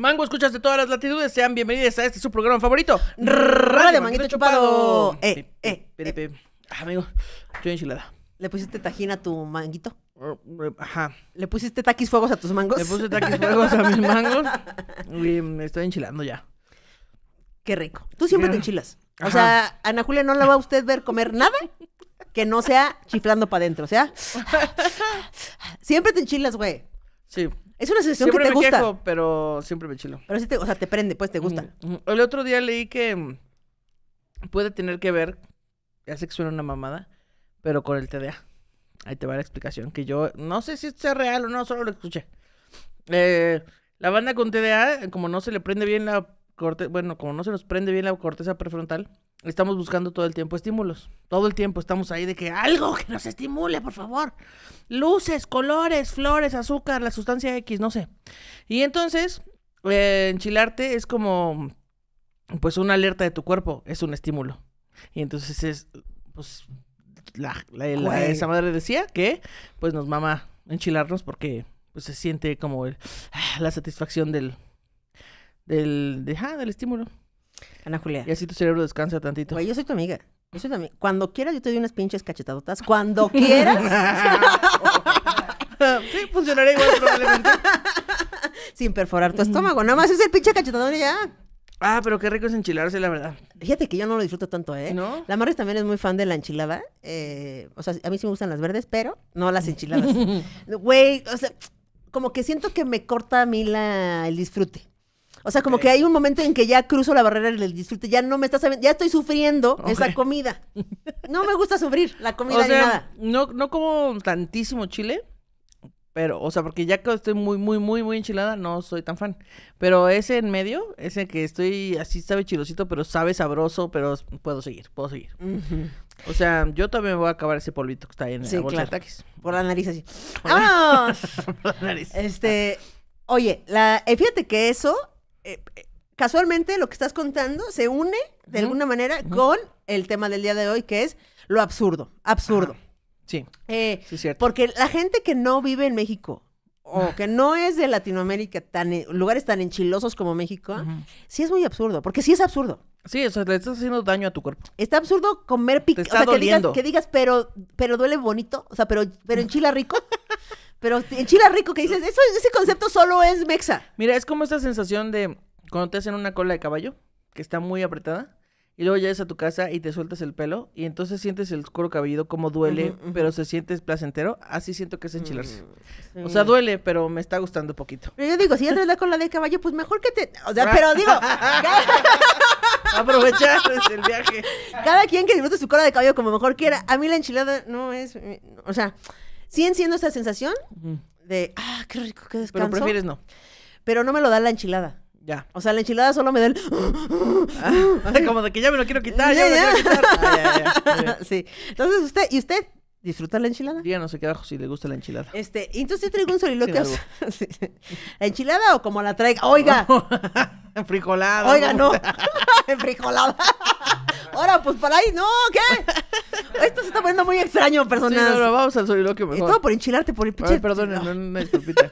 Mango, escuchas de todas las latitudes, sean bienvenidos a este su programa favorito. Radio Manguito Chupado. Eh, eh, pe- Ah, amigo, estoy enchilada. ¿Le pusiste tajín a tu manguito? Ajá. ¿Le pusiste taquis fuegos a tus mangos? Le puse taquis fuegos a mis mangos y me estoy enchilando ya. Qué rico. Tú siempre te enchilas. O Ajá. sea, Ana Julia no la va a usted ver comer nada que no sea chiflando para adentro. O sea, siempre te enchilas, güey. Sí. Es una sensación Siempre que te me gusta. quejo, pero siempre me chilo. Pero sí te, o sea, te prende, pues te gusta. Mm, mm. El otro día leí que mm, puede tener que ver, ya sé que suena una mamada, pero con el TDA. Ahí te va la explicación, que yo no sé si esto sea real o no, solo lo escuché. Eh, la banda con TDA, como no se le prende bien la corteza, bueno, como no se nos prende bien la corteza prefrontal, estamos buscando todo el tiempo estímulos. Todo el tiempo estamos ahí de que algo que nos estimule, por favor. Luces, colores, flores, azúcar, la sustancia X, no sé. Y entonces, eh, enchilarte es como, pues, una alerta de tu cuerpo, es un estímulo. Y entonces es, pues, la, la- la- Güey. esa madre decía que, pues, nos mama enchilarnos porque, pues, se siente como el, ah, la satisfacción del, del, de, ah, del estímulo. Ana Julia. Y así tu cerebro descansa tantito. Güey, yo soy tu amiga. Yo soy tu amiga. Cuando quieras, yo te doy unas pinches cachetadotas. Cuando quieras, sí, funcionaría igual probablemente. sin perforar tu estómago. Nada más es el pinche cachetadón y ya. Ah, pero qué rico es enchilarse, la verdad. Fíjate que yo no lo disfruto tanto, ¿eh? ¿No? La Maris también es muy fan de la enchilada. eh, o sea, a mí sí me gustan las verdes, pero no las enchiladas. Güey, o sea, como que siento que me corta a mí la, el disfrute. O sea, como que hay un momento en que ya cruzo la barrera del disfrute, ya no me está sabiendo, ya estoy sufriendo esa comida. No me gusta sufrir la comida O ni sea, nada. no, no como tantísimo chile, pero, o sea, porque ya que estoy muy, muy, muy, muy enchilada, no soy tan fan. Pero ese en medio, ese que estoy así, sabe chilosito, pero sabe sabroso, pero puedo seguir, puedo seguir. O sea, yo también voy a acabar ese polvito que está ahí en Sí, la bolsa claro. de taquis. Por la nariz así. ¡Vámonos! Por la nariz. Este, oye, la, eh, fíjate que eso, eh, eh, casualmente lo que estás contando se une de alguna manera con el tema del día de hoy, que es lo absurdo, absurdo. Sí, Eh, sí es cierto. porque la gente que no vive en México o que no es de Latinoamérica, tan, en- lugares tan enchilosos como México, sí es muy absurdo, porque sí es absurdo. Sí, o sea, le estás haciendo daño a tu cuerpo. Está absurdo comer pic, Te o sea, que digas, que digas, pero, pero duele bonito, o sea, pero, pero enchila rico. Pero enchila rico que dices, eso, ese concepto solo es mexa. Mira, es como esta sensación de cuando te hacen una cola de caballo, que está muy apretada, y luego llegas a tu casa y te sueltas el pelo, y entonces sientes el cuero cabelludo como duele, pero se siente placentero. Así siento que es enchilarse. Mm, O sea, duele, pero me está gustando poquito. Pero yo digo, si ya traes la cola de caballo, pues mejor que te. O sea, pero digo, cada, Aprovechar el viaje. cada quien que disfrute su cola de caballo como mejor quiera. A mí la enchilada no es. eh, O sea, siguen siendo esa sensación de, ah, qué rico, qué descanso. Pero prefieres no. Pero no me lo da la enchilada. Ya. O sea, la enchilada solo me da el. como de que ya me lo quiero quitar, ya, Ya, me ya. lo quiero quitar. Ah, ya, ya, sí. Entonces, usted, ¿y usted disfruta la enchilada? Díganos aquí abajo si le gusta la enchilada. Este, y entonces yo traigo un soliloquio. Sí. ¿La enchilada o como la traiga? Oiga, Frijolado. oiga, no. Enfrijolada. Ahora, pues para ahí, no, ¿qué? Esto se está poniendo muy extraño, Sí, personas. no, no, vamos al soliloquio Y mejor. todo por enchilarte, por el pinche. Perdón, no, disculpita.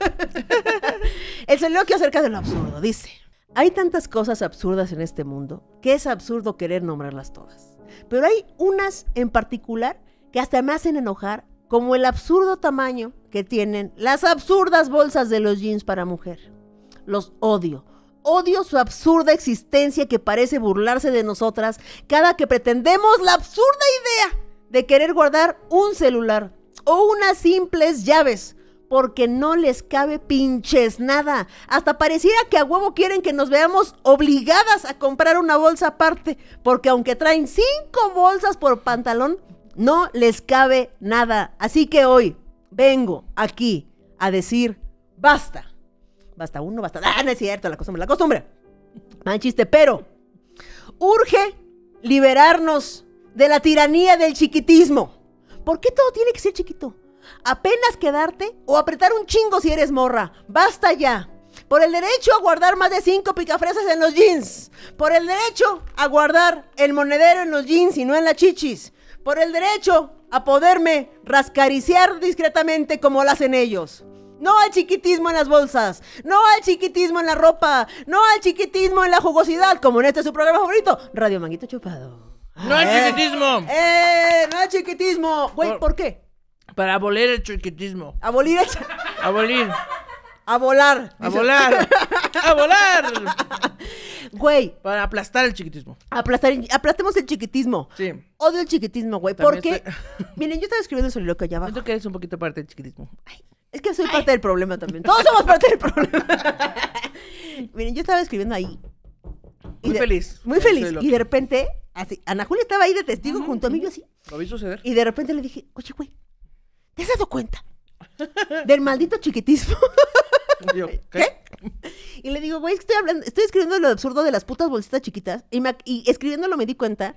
El soliloquio acerca de lo absurdo dice: Hay tantas cosas absurdas en este mundo que es absurdo querer nombrarlas todas. Pero hay unas en particular que hasta me hacen enojar, como el absurdo tamaño que tienen las absurdas bolsas de los jeans para mujer. Los odio. Odio su absurda existencia que parece burlarse de nosotras cada que pretendemos la absurda idea de querer guardar un celular o unas simples llaves porque no les cabe pinches nada. Hasta pareciera que a huevo quieren que nos veamos obligadas a comprar una bolsa aparte, porque aunque traen cinco bolsas por pantalón, no les cabe nada. Así que hoy vengo aquí a decir basta. Basta uno, basta. Ah, no es cierto, la costumbre, la costumbre. Mal chiste, pero urge liberarnos de la tiranía del chiquitismo. ¿Por qué todo tiene que ser chiquito? Apenas quedarte o apretar un chingo si eres morra. Basta ya. Por el derecho a guardar más de cinco picafresas en los jeans. Por el derecho a guardar el monedero en los jeans y no en las chichis. Por el derecho a poderme rascariciar discretamente como lo hacen ellos. No al chiquitismo en las bolsas. No al chiquitismo en la ropa. No al chiquitismo en la jugosidad. Como en este su programa favorito. Radio Manguito Chupado. ¡No al Eh, chiquitismo! ¡Eh! ¡No al chiquitismo! Güey, Por- ¿por qué? Para abolir el chiquitismo. Abolir el... Abolir. A volar. A volar. A volar. Güey, Para aplastar el chiquitismo. aplastar, aplastemos el chiquitismo. Sí. Odio el chiquitismo, güey. Porque, estoy- miren, yo estaba escribiendo el soliloquio allá abajo. Siento que eres un poquito parte del chiquitismo. Es que soy parte del problema también. Todos somos parte del problema. miren, yo estaba escribiendo ahí. Muy de- feliz. Muy feliz. Y de repente, así, Ana Julia estaba ahí de testigo junto a mí, yo así. Lo vi suceder. Y de repente le dije, oye, güey, ¿te has dado cuenta? Del maldito chiquitismo. Yo, ¿Qué? Y le digo, güey, es que estoy hablando, estoy escribiendo lo absurdo de las putas bolsitas chiquitas. Y, me y escribiéndolo me di cuenta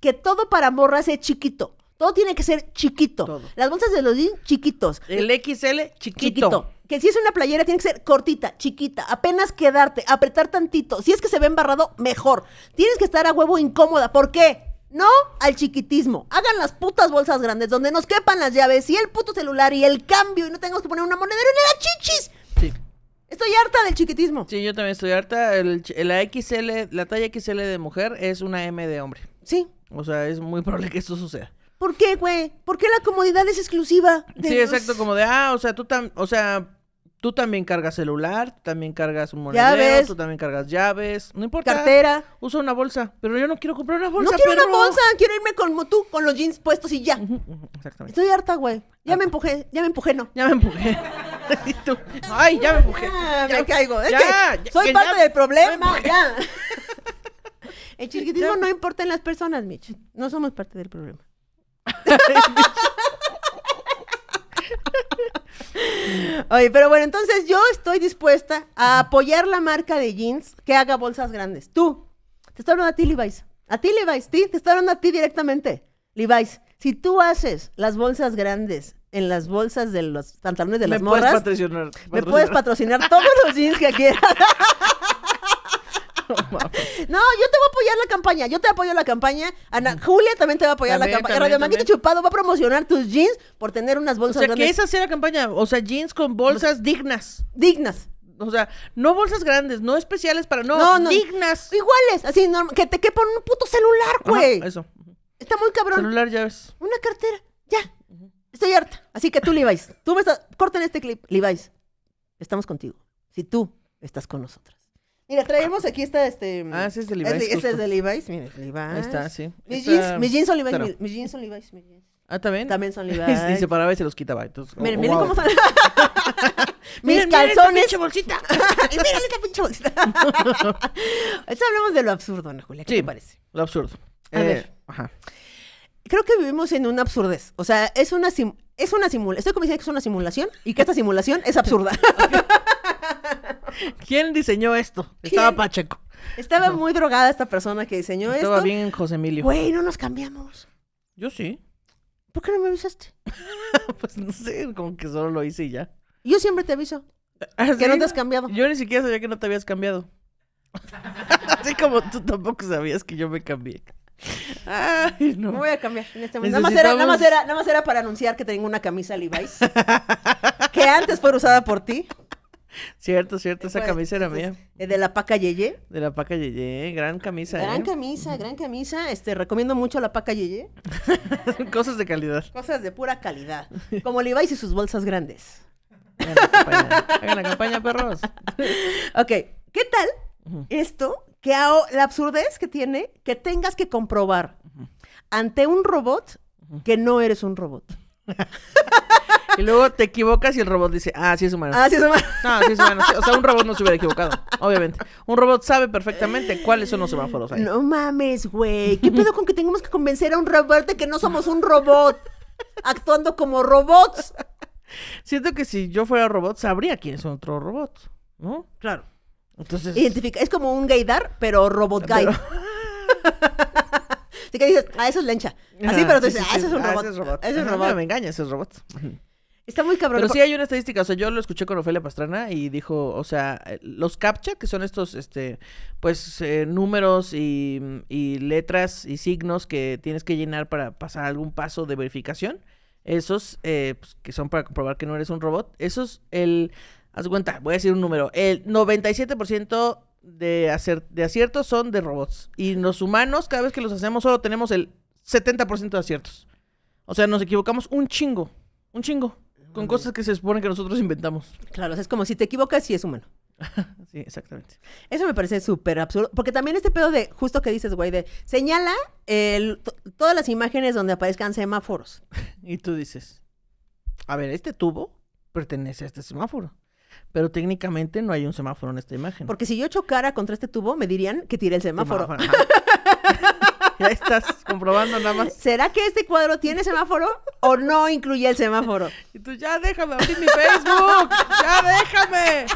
que todo para morras es chiquito. Todo tiene que ser chiquito. Todo. Las bolsas de los jeans, chiquitos. El XL chiquito. Chiquito. Que si es una playera tiene que ser cortita, chiquita, apenas quedarte, apretar tantito. Si es que se ve embarrado, mejor. Tienes que estar a huevo incómoda. ¿Por qué? No al chiquitismo. Hagan las putas bolsas grandes donde nos quepan las llaves y el puto celular y el cambio y no tengamos que poner una monedera en la chichis. Sí. Estoy harta del chiquitismo. Sí, yo también estoy harta. El, la XL, la talla XL de mujer es una M de hombre. Sí. O sea, es muy probable que esto suceda. ¿Por qué, güey? ¿Por qué la comodidad es exclusiva? de Sí, los- exacto, como de, ah, o sea, tú tam, o sea, tú también cargas celular, tú también cargas un Llaves. monedero, tú también cargas llaves, no importa. Cartera. Usa una bolsa, pero yo no quiero comprar una No bolsa, quiero perro. una bolsa, quiero irme como tú, con los jeans puestos y ya. Exactamente. Estoy harta, güey. Ya me empujé, ya me empujé, no. Ya me empujé. Y tú, Ay, ya me empujé. Ah, Ya, me caigo. Es ya, que ya, soy que parte ya- del problema. ya Ya. El chiquitismo Ya. no importa en las personas, Mitch. No somos parte del problema. Oye, pero bueno, entonces yo estoy dispuesta a apoyar la marca de jeans que haga bolsas grandes. Tú, te estoy hablando a ti, Levi's. A ti, Levi's, sí, te estoy hablando a ti directamente. Levi's, si tú haces las bolsas grandes en las bolsas de los pantalones de me las puedes morras, patrocinar. me puedes patrocinar todos los jeans que quieras. No, yo te voy a apoyar la campaña. Yo te apoyo la campaña. Ana Julia también te va a apoyar También, la campaña. también, Radio Manguito. Chupado va a promocionar tus jeans por tener unas O bolsas sea, que grandes esa sea la campaña. O sea, jeans con bolsas dignas. dignas. O sea, no bolsas grandes, no especiales para. No, No, no. dignas. Iguales, así, norm- que te quepan un puto celular, Ajá, güey. eso. Está muy cabrón. Celular, ya ves. Una cartera, ya. Estoy harta. Así que tú, Levi's, tú me estás... Corten este clip. Levi's, estamos contigo. Si tú estás con nosotras. Mira, traemos aquí esta, este... Ah, ese es de Levi's, Este es de Levi's, mira, Levi's. Ahí está, sí. Mis jeans, mis jeans son Levi's, claro. mis, mis jeans son Levi's, mis jeans. Ah, ¿también? También son y Levi's. se paraba y se los quitaba. Entonces, Miren, miren cómo son. mis Miren, miren esta calzones. pinche bolsita. y miren esta pinche bolsita. Eso hablamos de lo absurdo, Ana Julia. ¿Qué Sí. te parece? Lo absurdo. A Eh, ver. Ajá. Creo que vivimos en una absurdez. O sea, es una sim- es una simulación. Estoy convencida que es una simulación y que esta simulación es absurda. ¿Quién diseñó esto? Estaba. Pacheco. Estaba muy drogada esta persona que diseñó Estaba esto. bien José Emilio. Güey, no nos cambiamos. Yo sí. ¿Por qué no me avisaste? Pues no sé, como que solo lo hice y ya. Yo siempre te aviso ¿Ah, que no te has cambiado. Yo ni siquiera sabía que no te habías cambiado. Así como tú tampoco sabías que yo me cambié. Ay, no. Me voy a cambiar en este momento. Nada más, era, nada, más era, nada más era para anunciar que tengo una camisa Levi's. que antes fue usada por ti. Cierto, cierto, esa Fue- camisa era mía. eh, De la paca Yeye. De la paca Yeye, gran camisa, Gran ¿eh? camisa, gran camisa. Este, recomiendo mucho la paca Yeye. Cosas de calidad. Cosas de pura calidad. Como Levi's y sus bolsas grandes. Hagan la campaña, hagan la campaña, perros. Ok, ¿qué tal esto? Que la absurdez que tiene que tengas que comprobar ante un robot que no eres un robot. Y luego te equivocas y el robot dice, ah, sí es humano. Ah, sí, eso No, sí es humano. sí. O sea, un robot no se hubiera equivocado, obviamente. Un robot sabe perfectamente cuáles son los semáforos ahí. No mames, güey. ¿Qué pedo con que tengamos que convencer a un robot de que no somos un robot? Actuando como robots. Siento que si yo fuera robot, sabría quién es otro robot, ¿no? Claro. Entonces... Identifica, es como un gaydar, pero robot. Pero- Así que dices, ah, eso es lencha. Así, pero tú dices, ah, eso es un Ah, robot. ese es robot. Ese es robot. No me engaña, ese es robot. Está muy cabrón. Pero sí hay una estadística, o sea, yo lo escuché con Ofelia Pastrana y dijo, o sea, eh, los CAPTCHA, que son estos, este, pues, eh, números y, y letras y signos que tienes que llenar para pasar algún paso de verificación, esos, eh, pues, que son para comprobar que no eres un robot, esos, el, haz cuenta, voy a decir un número, el 97% de, acer- de aciertos son de robots. Y los humanos, cada vez que los hacemos, solo tenemos el 70% de aciertos. O sea, nos equivocamos un chingo, un chingo, con cosas que se supone que nosotros inventamos. Claro, o sea, es como si te equivocas y es humano. Sí, exactamente. Eso me parece súper absurdo. Porque también este pedo de, justo que dices, güey, de señala el- todas las imágenes donde aparezcan semáforos. Y tú dices, a ver, este tubo pertenece a este semáforo. Pero técnicamente no hay un semáforo en esta imagen. Porque si yo chocara contra este tubo, me dirían que tiré el semáforo. Semáforo. ya estás comprobando nada más. ¿Será que este cuadro tiene semáforo o no incluye el semáforo? Y tú, ya déjame abrir mi Facebook. Ya déjame.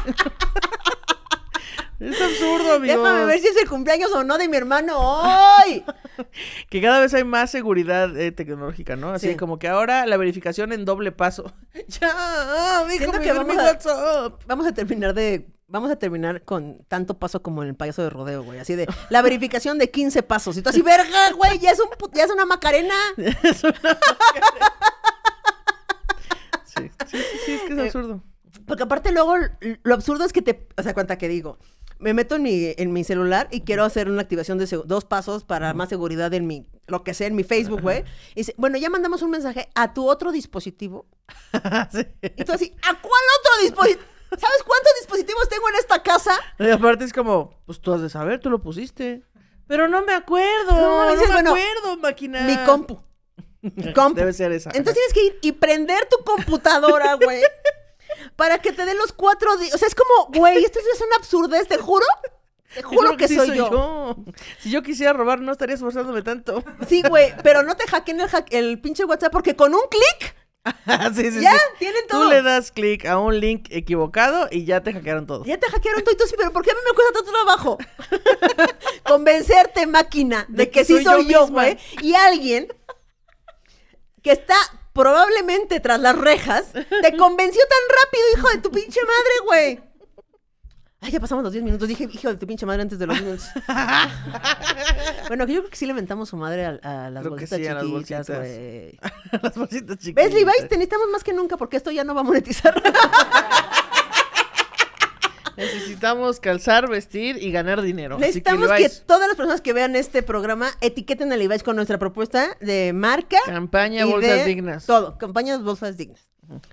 Es absurdo, amigo. Déjame ver si es el cumpleaños o no de mi hermano hoy. Que cada vez hay más seguridad eh, tecnológica, ¿no? Así Sí. como que ahora la verificación en doble paso. ya, mi, que mi vamos a- WhatsApp. Vamos a terminar de. Vamos a terminar con tanto paso como en el payaso de rodeo, güey. Así de la verificación de 15 pasos. Y tú así, verga, güey, ya es, un, ya es una macarena. Es una- sí, sí, sí, sí, es que es Eh, absurdo. Porque aparte luego lo absurdo es que te, o sea, cuenta que digo, me meto en mi, en mi celular y quiero hacer una activación de dos pasos para más seguridad en mi, lo que sea, en mi Facebook, güey. Y dice, bueno, ya mandamos un mensaje a tu otro dispositivo. Sí. Y tú así, ¿a cuál otro dispositivo? ¿Sabes cuántos dispositivos tengo en esta casa? Y aparte es como, pues tú has de saber, tú lo pusiste. Pero no me acuerdo, No, no, dices, me bueno, acuerdo, máquina. Mi compu. Mi compu. Debe ser esa. Entonces tienes que ir y prender tu computadora, güey. Para que te den los cuatro días. O sea, es como, güey, esto es una absurdez, te juro. Te juro que, sí soy, yo. Si yo quisiera robar, no estaría esforzándome tanto. Sí, güey, pero no te hackeen el, hack- el pinche WhatsApp porque con un clic sí, sí, ya sí. tienen Tú todo. le das clic a un link equivocado y ya te hackearon todo. Ya te hackearon todo y tú sí, pero ¿por qué a mí me cuesta tanto trabajo? Convencerte, máquina, de, De que, que sí soy yo soy yo, misma. güey. Y alguien que está probablemente tras las rejas te convenció tan rápido, hijo de tu pinche madre, güey. Ay, ya pasamos los 10 minutos. Dije, hijo de tu pinche madre, antes de los 10 minutos. bueno, yo creo que sí le mentamos su madre a, a las Creo que bolsitas sí, chiquitas, güey. Las bolsitas chiquitas. ¿Ves, Levi's? Te necesitamos más que nunca porque esto ya no va a monetizar. Necesitamos calzar, vestir y ganar dinero. Así Necesitamos que, todas las personas que vean este programa etiqueten a Levi's con nuestra propuesta de marca. Campaña y bolsas de dignas. Todo, campañas bolsas dignas.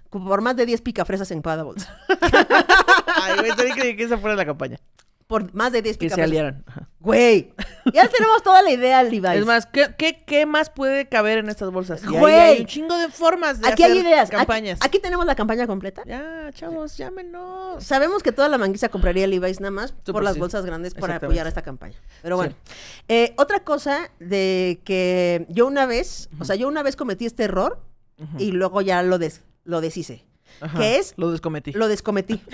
Por más de 10 picafresas en cada bolsa. Ay, güey, que esa fuera la campaña. Por más de 10 Que se aliaran. Ajá. Güey, ya tenemos toda la idea, Levi's. Es más, ¿qué, qué, qué más puede caber en estas bolsas? Y Güey. hay un chingo de formas de aquí hay ideas. Campañas. Aquí, tenemos la campaña completa. Ya, chavos, llámenos. Sabemos que toda la manguisa compraría Levi's nada más por Súper las sí. bolsas grandes para apoyar a esta campaña. Pero bueno, Eh, otra cosa de que yo una vez, o sea, yo una vez cometí este error y luego ya lo, des- lo deshice. Ajá, ¿Qué es? Lo descometí. Lo descometí.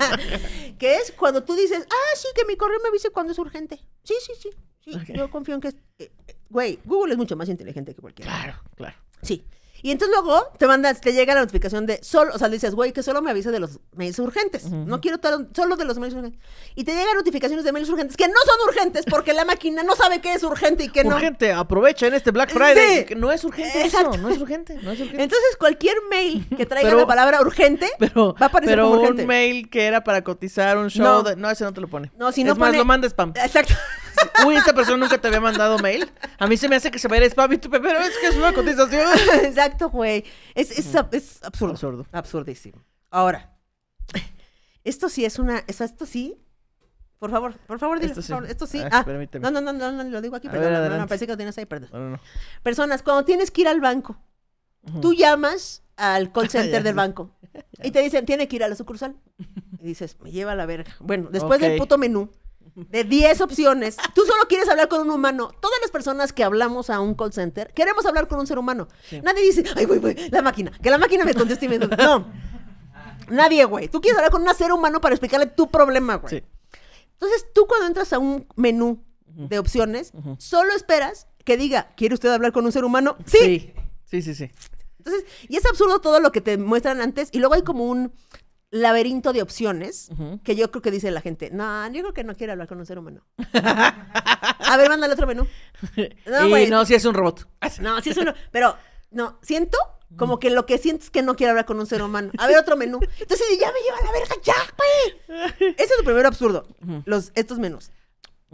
que es cuando tú dices, ah, sí, que mi correo me avise cuando es urgente. Sí, sí, sí. sí. Yo confío en que es. eh, eh, Güey, Google es mucho más inteligente que cualquiera. Claro, claro. Sí. Y entonces luego te mandas, te llega la notificación de solo, o sea, dices, güey, que solo me avise de los mails urgentes. No quiero solo de los mails urgentes. Y te llegan notificaciones de mails urgentes que no son urgentes porque la máquina no sabe qué es urgente y qué no. Urgente, aprovecha en este Black Friday. Sí. No es urgente Exacto. eso, no es urgente, no es urgente. Entonces cualquier mail que traiga Pero- la palabra urgente Pero, va a aparecer pero como un urgente. mail que era para cotizar un show. No. de- No, ese no te lo pone. No, si no es más, pone- lo manda spam. Exacto. Uy, esta persona nunca te había mandado mail. A mí se me hace que se va a spam y tú, pero es que es una cotización. Exacto, güey. Es, es, ab- es absurdo. Absurdo. Absurdísimo. Ahora, esto sí es una. Esto, sí. Por favor, por favor, dilo. Esto sí. Esto sí. Ah, Ah, permíteme. no, no, no, no, no, lo digo aquí, perdón. no, no, pensé que lo tienes ahí, perdón. Personas, cuando tienes que ir al banco, tú llamas al call center del banco y te dicen, tiene que ir a la sucursal. Y dices, me lleva a la verga. Bueno, después del puto menú de 10 opciones, tú solo quieres hablar con un humano. Todas las personas que hablamos a un call center queremos hablar con un ser humano. Sí. Nadie dice, ay, güey, güey, la máquina, que la máquina me conteste y me... No. Nadie, güey. Tú quieres hablar con un ser humano para explicarle tu problema, güey. Sí. Entonces, tú cuando entras a un menú de opciones, solo esperas que diga, ¿quiere usted hablar con un ser humano? Sí. Sí, sí, sí. sí. Entonces, y es absurdo todo lo que te muestran antes. Y luego hay como un laberinto de opciones que yo creo que dice la gente, no, yo creo que no quiere hablar con un ser humano. a ver, mándale otro menú. No, güey. no, si es un robot. No, sí es uno. Pero, no, siento Como que lo que sientes es que no quiere hablar con un ser humano. A ver, otro menú. Entonces, ya me lleva a la verga, ya, güey. Ese es el primero absurdo. Los, estos menús.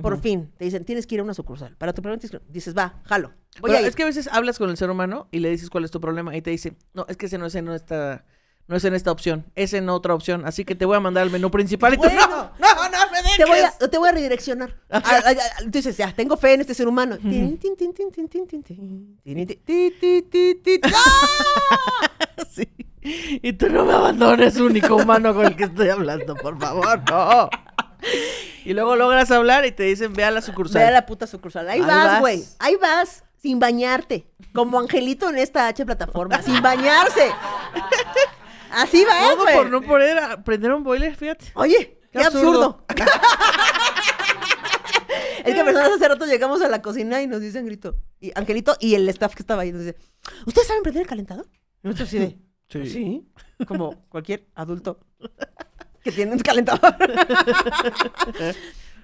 Por fin, te dicen, tienes que ir a una sucursal. Para tu problema, dices, va, jalo. Voy Pero a ir. es que a veces hablas con el ser humano y le dices cuál es tu problema y te dice, no, es que ese no es en esta, no es en esta opción, es en otra opción. Así que te voy a mandar al menú principal y tú no, no, no me dejes. Te voy a, te voy a redireccionar. A, a, a, entonces, ya, tengo fe en este ser humano. sí. Y tú no me abandones, único humano con el que estoy hablando, por favor, no. Y luego logras hablar y te dicen, ve a la sucursal. Ve a la puta sucursal. Ahí vas, güey. Ahí vas sin bañarte. Como Angelito en esta H plataforma. sin bañarse. Así Todo güey. por no poder a- prender un boiler, fíjate. Oye, qué, Qué absurdo. absurdo. es que personas hace rato llegamos a la cocina y nos dicen grito. Y Angelito y el staff que estaba ahí nos dice, ¿ustedes saben prender el calentador? Y nosotros así de, Sí. sí, como cualquier adulto que tiene un calentador.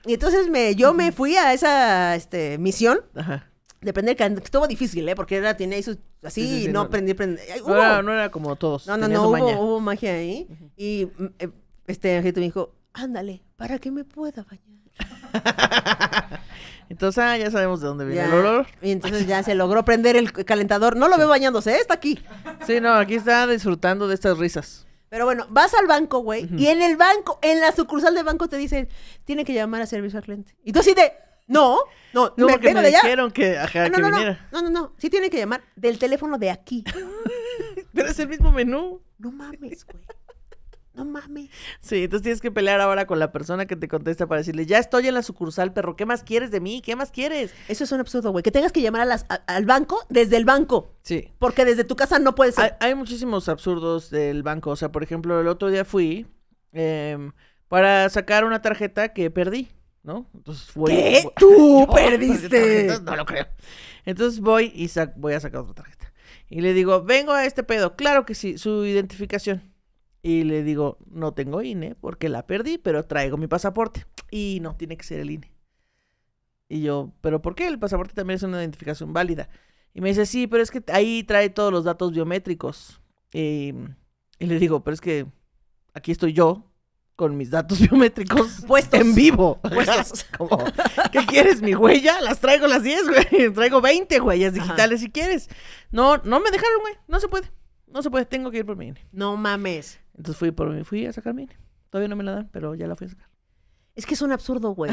y entonces me, yo me fui a esa este, misión Ajá. De prender el calentador. Estuvo difícil, ¿eh? Porque era, tenía sus, así, Sí, sí, sí, no, no. prendí, prendí. No era, no era como todos. no, no, no, hubo, magia ahí. Y mm, eh, este Angelito me dijo, ándale, para que me pueda bañar. Entonces, ah, ya sabemos de dónde viene Ya. el olor. Y entonces ya se logró prender el calentador. No lo veo bañándose, ¿eh? está aquí. Sí, no, aquí está disfrutando de estas risas. Pero bueno, vas al banco, güey, y en el banco, en la sucursal del banco te dicen, tiene que llamar a servicio al cliente. Y tú así de, no, no, No, me, porque me de allá. dijeron que, ajá, Ah, no, que no, no, viniera. no, no, no, sí tiene que llamar del teléfono de aquí. Pero es el mismo menú. No mames, güey. No mames. Sí, entonces tienes que pelear ahora con la persona que te contesta para decirle, ya estoy en la sucursal, perro, ¿qué más quieres de mí? ¿Qué más quieres? Eso es un absurdo, güey. Que tengas que llamar a las, a- al banco desde el banco. Sí. Porque desde tu casa no puedes Hay, hay muchísimos absurdos del banco. O sea, por ejemplo, el otro día fui em, para sacar una tarjeta que perdí, ¿no? Entonces voy. ¿Qué? voy- ¿Tú Yo, perdiste? No lo creo. Entonces voy y sac- voy a sacar otra tarjeta. Y le digo, vengo a este pedo. Claro que sí, su identificación. Y le digo, no tengo INE porque la perdí, pero traigo mi pasaporte. Y no, tiene que ser el INE. Y yo, ¿pero por qué? El pasaporte también es una identificación válida. Y me dice, sí, pero es que ahí trae todos los datos biométricos. Y le digo, pero es que aquí estoy yo con mis datos biométricos Puestos. en vivo. Puestos. Como, ¿Qué quieres, mi huella? Las traigo las 10, güey. Traigo 20 huellas Ajá. digitales si quieres. No, no me dejaron, güey. No se puede. No se puede. Tengo que ir por mi INE. No mames. Entonces fui por mi, fui a sacar mi INE. Todavía no me la dan, pero ya la fui a sacar. Es que es un absurdo, güey.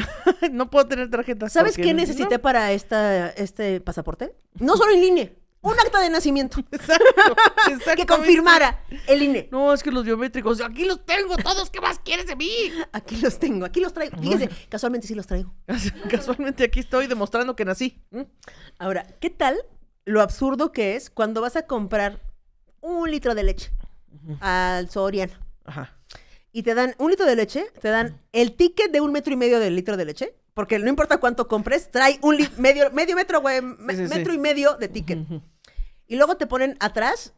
no puedo tener tarjeta. ¿Sabes qué no- necesité para esta, este pasaporte? No solo el INE, un acta de nacimiento Exacto. que confirmara el INE. No, es que los biométricos, aquí los tengo todos, ¿qué más quieres de mí? Aquí los tengo, aquí los traigo. Fíjense, casualmente sí los traigo. Casualmente aquí estoy demostrando que nací. ¿Mm? Ahora, ¿qué tal lo absurdo que es cuando vas a comprar un litro de leche al Soriana? Ajá. y te dan un litro de leche, te dan el ticket de un metro y medio del litro de leche, porque no importa cuánto compres, trae un medio, medio metro, güey, me- Sí, sí, sí. metro y medio de ticket. Y luego te ponen atrás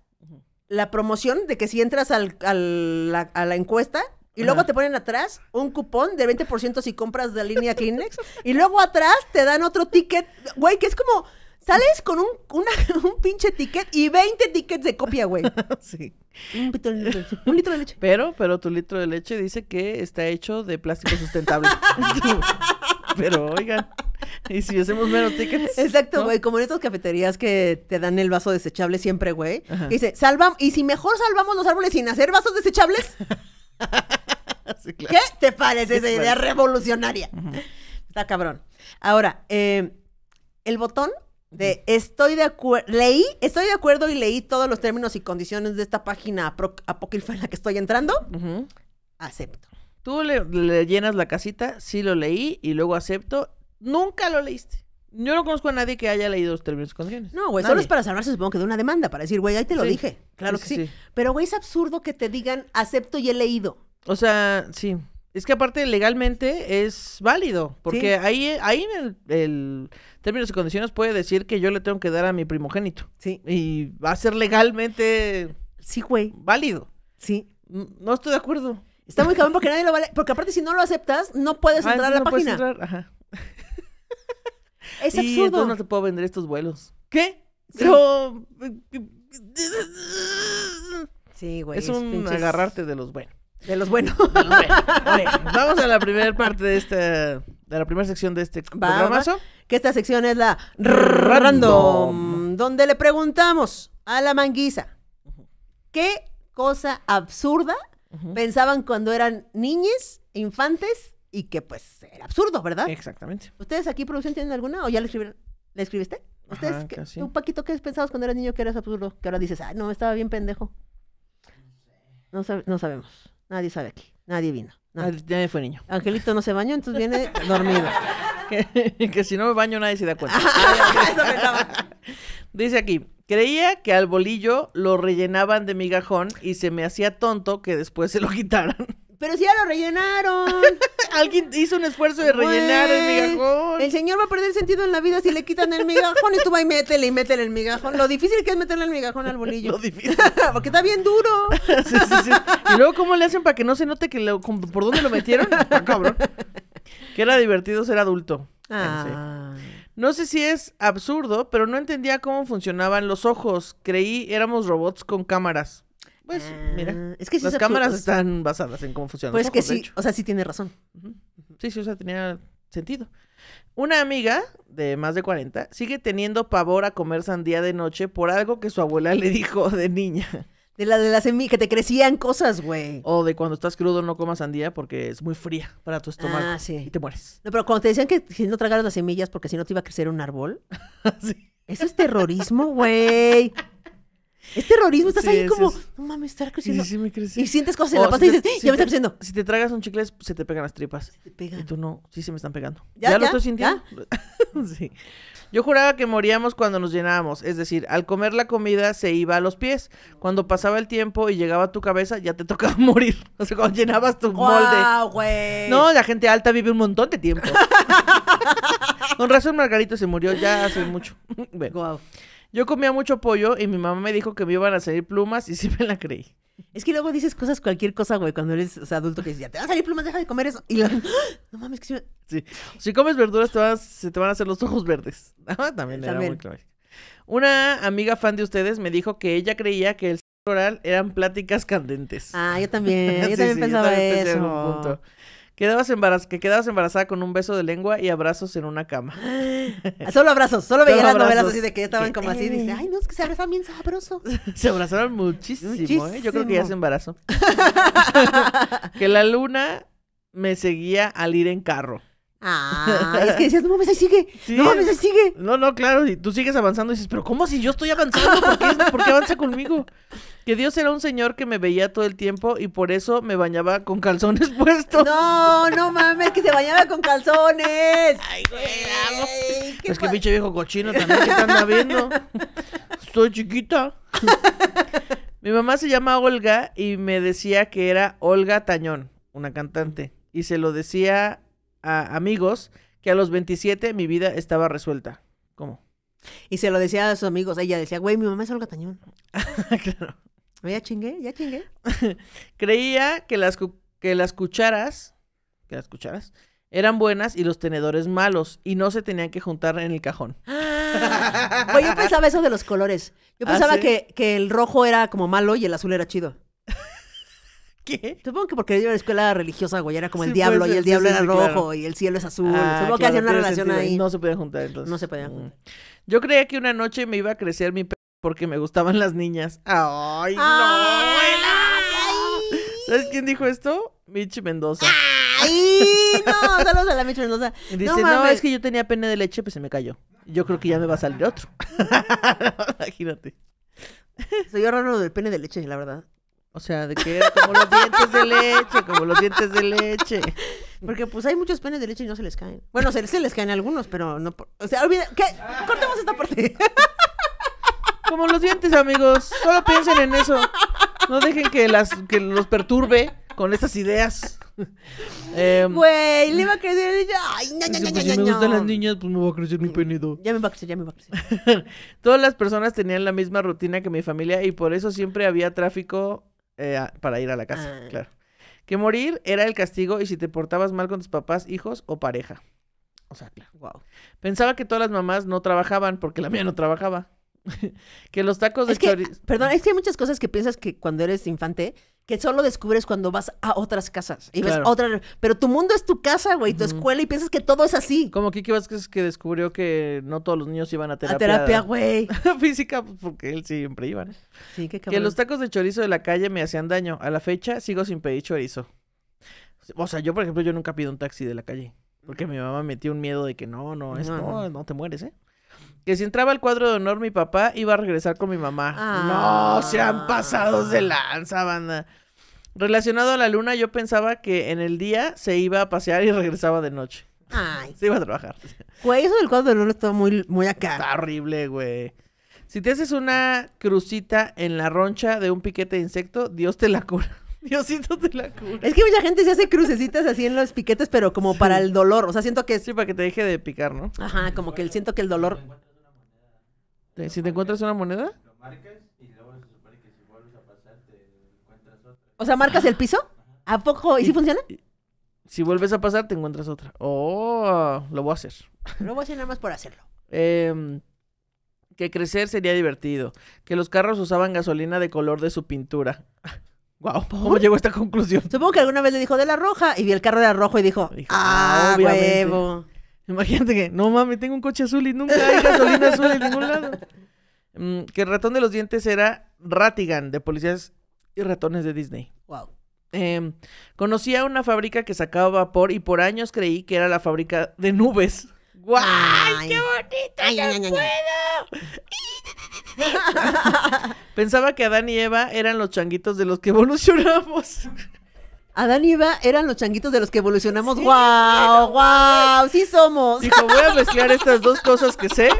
la promoción de que si entras al- al- la- a la encuesta, y luego Ajá. te ponen atrás un cupón de 20% si compras de línea Kleenex, y luego atrás te dan otro ticket, güey, que es como... Sales con un, una- un pinche ticket y 20 tickets de copia, güey. sí. Un litro de leche. Un litro de leche. Pero, pero tu litro de leche dice que está hecho de plástico sustentable. pero, oigan, ¿y si hacemos menos tickets? Exacto, ¿No? güey, como en estas cafeterías que te dan el vaso desechable siempre, güey. Dice, salvam, y si mejor salvamos los árboles sin hacer vasos desechables, Sí, claro. ¿qué te parece esa idea revolucionaria? Está cabrón. Ahora, eh, el botón de estoy de acuerdo, leí, estoy de acuerdo y leí todos los términos y condiciones de esta página apócrifa en la que estoy entrando, acepto. Tú le, le llenas la casita, sí lo leí y luego acepto. Nunca lo leíste. Yo no conozco a nadie que haya leído los términos y condiciones. No, güey, solo es para salvarse, supongo que de una demanda, para decir, güey, ahí te lo Sí. dije. Claro Sí, que sí. Pero, güey, es absurdo que te digan acepto y he leído. O sea, sí. Es que aparte legalmente es válido. Porque ahí, ahí en el, el términos y condiciones puede decir que yo le tengo que dar a mi primogénito. Sí. Y va a ser legalmente Sí, güey. válido. Sí. No estoy de acuerdo. Está muy cabrón porque nadie lo vale. Porque aparte, si no lo aceptas, no puedes Ah, entrar a la no puedes página. entrar, Ajá. Es y absurdo. entonces no te puedo vender estos vuelos. ¿Qué? Eh, Sí, güey. es un pinches- agarrarte de los buenos. De los buenos. de los buenos. Bueno, vamos a la primera parte de esta, de la primera sección de este Va, programazo. que esta sección es la random, donde le preguntamos a la manguisa qué cosa absurda Pensaban cuando eran niñes, infantes y que pues era absurdo, ¿verdad? Exactamente. ¿Ustedes aquí, producción, tienen alguna o ya le escribieron? ¿Le escribiste? ¿Ustedes, Ajá, qué- casi. tú, Paquito, qué pensabas cuando eras niño que eras absurdo? Que ahora dices, ay, no, estaba bien pendejo. No, sabe- no sabemos. Nadie sabe aquí. Nadie vino. nadie. Ah, Ya fue niño. Angelito no se bañó, entonces viene dormido. Que, que si no me baño nadie se da cuenta. Eso pensaba. Dice aquí, creía que al bolillo lo rellenaban de migajón y se me hacía tonto que después se lo quitaran. Pero si ya lo rellenaron. Alguien hizo un esfuerzo de rellenar el migajón. El señor va a perder sentido en la vida si le quitan el migajón. Y tú vas y métele y métele el migajón. Lo difícil que es meterle el migajón al bolillo. Lo difícil. Porque está bien duro. Sí, sí, sí. Y luego, ¿cómo le hacen para que no se note que lo- como- por dónde lo metieron? Está cabrón. Que era divertido ser adulto. Ah. No sé si es absurdo, pero no entendía cómo funcionaban los ojos. Creí éramos robots con cámaras. Pues, mira. Ah, Es que sí Las es cámaras están basadas en cómo funcionan Pues los que ojos, de sí, hecho. o sea, sí tiene razón. Sí, sí, o sea, tenía sentido. Una amiga de más de 40 sigue teniendo pavor a comer sandía de noche por algo que su abuela le dijo de niña. De la de las semillas, que te crecían cosas, güey. O de cuando estás crudo no comas sandía porque es muy fría para tu estómago Ah, sí. y te mueres. No, pero cuando te decían que si no tragaras las semillas porque si no te iba a crecer un árbol, Sí. eso es terrorismo, güey. Es terrorismo, estás Sí, ahí como, sí. no mames, estar creciendo. sí, sí. Y sientes cosas en O la pasta si y dices, si ya me está creciendo. Si te tragas un chicle, se te pegan las tripas. Te pega. Y tú no, sí se me están pegando. ¿Ya, ¿Ya, lo estoy sintiendo? sí. Yo juraba que moríamos cuando nos llenábamos. Es decir, al comer la comida se iba a los pies. Cuando pasaba el tiempo y llegaba a tu cabeza, ya te tocaba morir. O sea, cuando llenabas tu molde. ¡Guau, güey! No, la gente alta vive un montón de tiempo. Con razón Margarito se murió ya hace mucho. Bueno, Guau. Yo comía mucho pollo y mi mamá me dijo que me iban a salir plumas y sí me la creí. Es que luego dices cosas, cualquier cosa, güey, cuando eres o sea, adulto que dices, ya te va a salir plumas, deja de comer eso. Y la- no mames, que sí me- Sí. Si comes verduras te van se te van a hacer los ojos verdes. Ah, También era muy claro. Una amiga fan de ustedes me dijo que ella creía que el oral eran pláticas candentes. Ah, yo también, yo Sí, también sí, pensaba también pensé eso. en un punto. Quedabas embaraz- que quedabas embarazada con un beso de lengua y abrazos en una cama. Solo abrazos, solo veía Solo las novelas así de que estaban ¿Qué? como así, dice, ay, no, es que se abrazan bien sabroso. Se abrazaron muchísimo, ¿eh? Yo creo que ya Muchísimo. se embarazó. que la luna me seguía al ir en carro. Ah, es que decías, no mames, ahí sigue, Sí. no mames, ahí sigue. No, no, claro, y tú sigues avanzando y dices, pero ¿cómo si yo estoy avanzando? ¿Por qué, por qué avanza conmigo? Que Dios era un señor que me veía todo el tiempo y por eso me bañaba con calzones puestos. No, no mames, que se bañaba con calzones. Ay, güey. Ey, Es que pinche viejo cochino también, ¿qué te anda viendo? Estoy chiquita. Mi mamá se llama Olga y me decía que era Olga Tañón, una cantante. Y se lo decía a amigos que a los 27 mi vida estaba resuelta. ¿Cómo? Y se lo decía a sus amigos, ella decía, güey, mi mamá es Olga Tañón. claro. Ya chingué, ya chingué. Creía que las, que las cucharas, que las cucharas, eran buenas y los tenedores malos y no se tenían que juntar en el cajón. Güey, yo pensaba eso de los colores. Yo ¿Ah, pensaba sí? que, que el rojo era como malo y el azul era chido. ¿Qué? Supongo que porque yo iba a la escuela religiosa, güey, era como el diablo y el sí, diablo sí, era rojo claro. y el cielo es azul. Ah, Supongo que hacían una relación sentido. ahí. No se podían juntar entonces. No se podían Mm. juntar. Yo creía que una noche me iba a crecer mi pe porque me gustaban las niñas. Ay, no. ¡Ay! ¿Sabes quién dijo esto? Mitch Mendoza. ¡Ay! No, saludos a la Micho Mendoza. Y dice, no, no, es que yo tenía pene de leche, pues se me cayó. Yo creo que ya me va a salir otro. Imagínate. Soy raro lo del pene de leche, la verdad. O sea, de que era como los dientes de leche, como los dientes de leche. Porque pues hay muchos penes de leche y no se les caen. Bueno, se, se les caen algunos, pero no... por- O sea, olvida... ¿Qué? Cortemos esta parte. Como los dientes, amigos. Solo piensen en eso. No dejen que, las, que los perturbe con estas ideas. Em, Güey, le iba a crecer... Ay, no, no, pues, no, si me gustan las niñas, pues me va a crecer mi penido. Ya me va a crecer, ya me va a crecer. Todas las personas tenían la misma rutina que mi familia y por eso siempre había tráfico eh, para ir a la casa, Ah. claro. Que morir era el castigo y si te portabas mal con tus papás, hijos o pareja. O sea, claro. Wow. Pensaba que todas las mamás no trabajaban porque la mía no trabajaba. que los tacos de Es que, perdón, es que hay muchas cosas que piensas que cuando eres infante, que solo descubres cuando vas a otras casas y ves otra. Pero tu mundo es tu casa, güey, tu escuela y piensas que todo es así. Como Kiki Vázquez que descubrió que no todos los niños iban a terapia. A terapia, güey. física, pues, porque él siempre iba. ¿no? Sí, qué Que cabrón. los tacos de chorizo de la calle me hacían daño. A la fecha sigo sin pedir chorizo. O sea, yo, por ejemplo, yo nunca pido un taxi de la calle. Porque mi mamá metió un miedo de que no, no, es, No, no, no. no te mueres, ¿eh? Que si entraba al cuadro de honor mi papá, iba a regresar con mi mamá. Ah. No, sean pasados de lanza, banda. Relacionado a la luna, yo pensaba que en el día se iba a pasear y regresaba de noche. Ay, Se iba a trabajar. güey, eso del cuadro de honor está muy, muy acá. Está horrible, güey. Si te haces una crucita en la roncha de un piquete de insecto, Dios te la cura. Diosito te la cura. Es que mucha gente se hace crucecitas así en los piquetes, pero como para el dolor. O sea, siento que. Sí, para que te deje de picar, ¿no? Ajá, como que el, siento que el dolor. Te- Si te encuentras una moneda, O sea, marcas el piso. ¿A poco? ¿Y si Y- funciona? si vuelves a pasar, te encuentras otra. Oh, lo voy a hacer. Lo voy a hacer nada más por hacerlo. Em, que crecer sería divertido. Que los carros usaban gasolina de color de su pintura. Wow, ¿cómo llegó a esta conclusión? Supongo que alguna vez le dijo de la roja y vi el carro era rojo y dijo, Dijo, ah, ah, obviamente". huevo. Imagínate que, no mames, tengo un coche azul y nunca hay gasolina azul en ningún lado. Mm, que el ratón de los dientes era Ratigan, de policías y ratones de Disney. Wow. Em, conocí a una fábrica que sacaba vapor y por años creí que era la fábrica de nubes. ¡Guay! Ay. ¡Qué bonito! Ay, ¡No ay, ay, ay, puedo! Pensaba que Adán y Eva eran los changuitos de los que evolucionamos. Adán y Eva eran los changuitos de los que evolucionamos. ¡Wow! ¡Wow! ¡Sí somos! Dijo, voy a mezclar estas dos cosas que sé.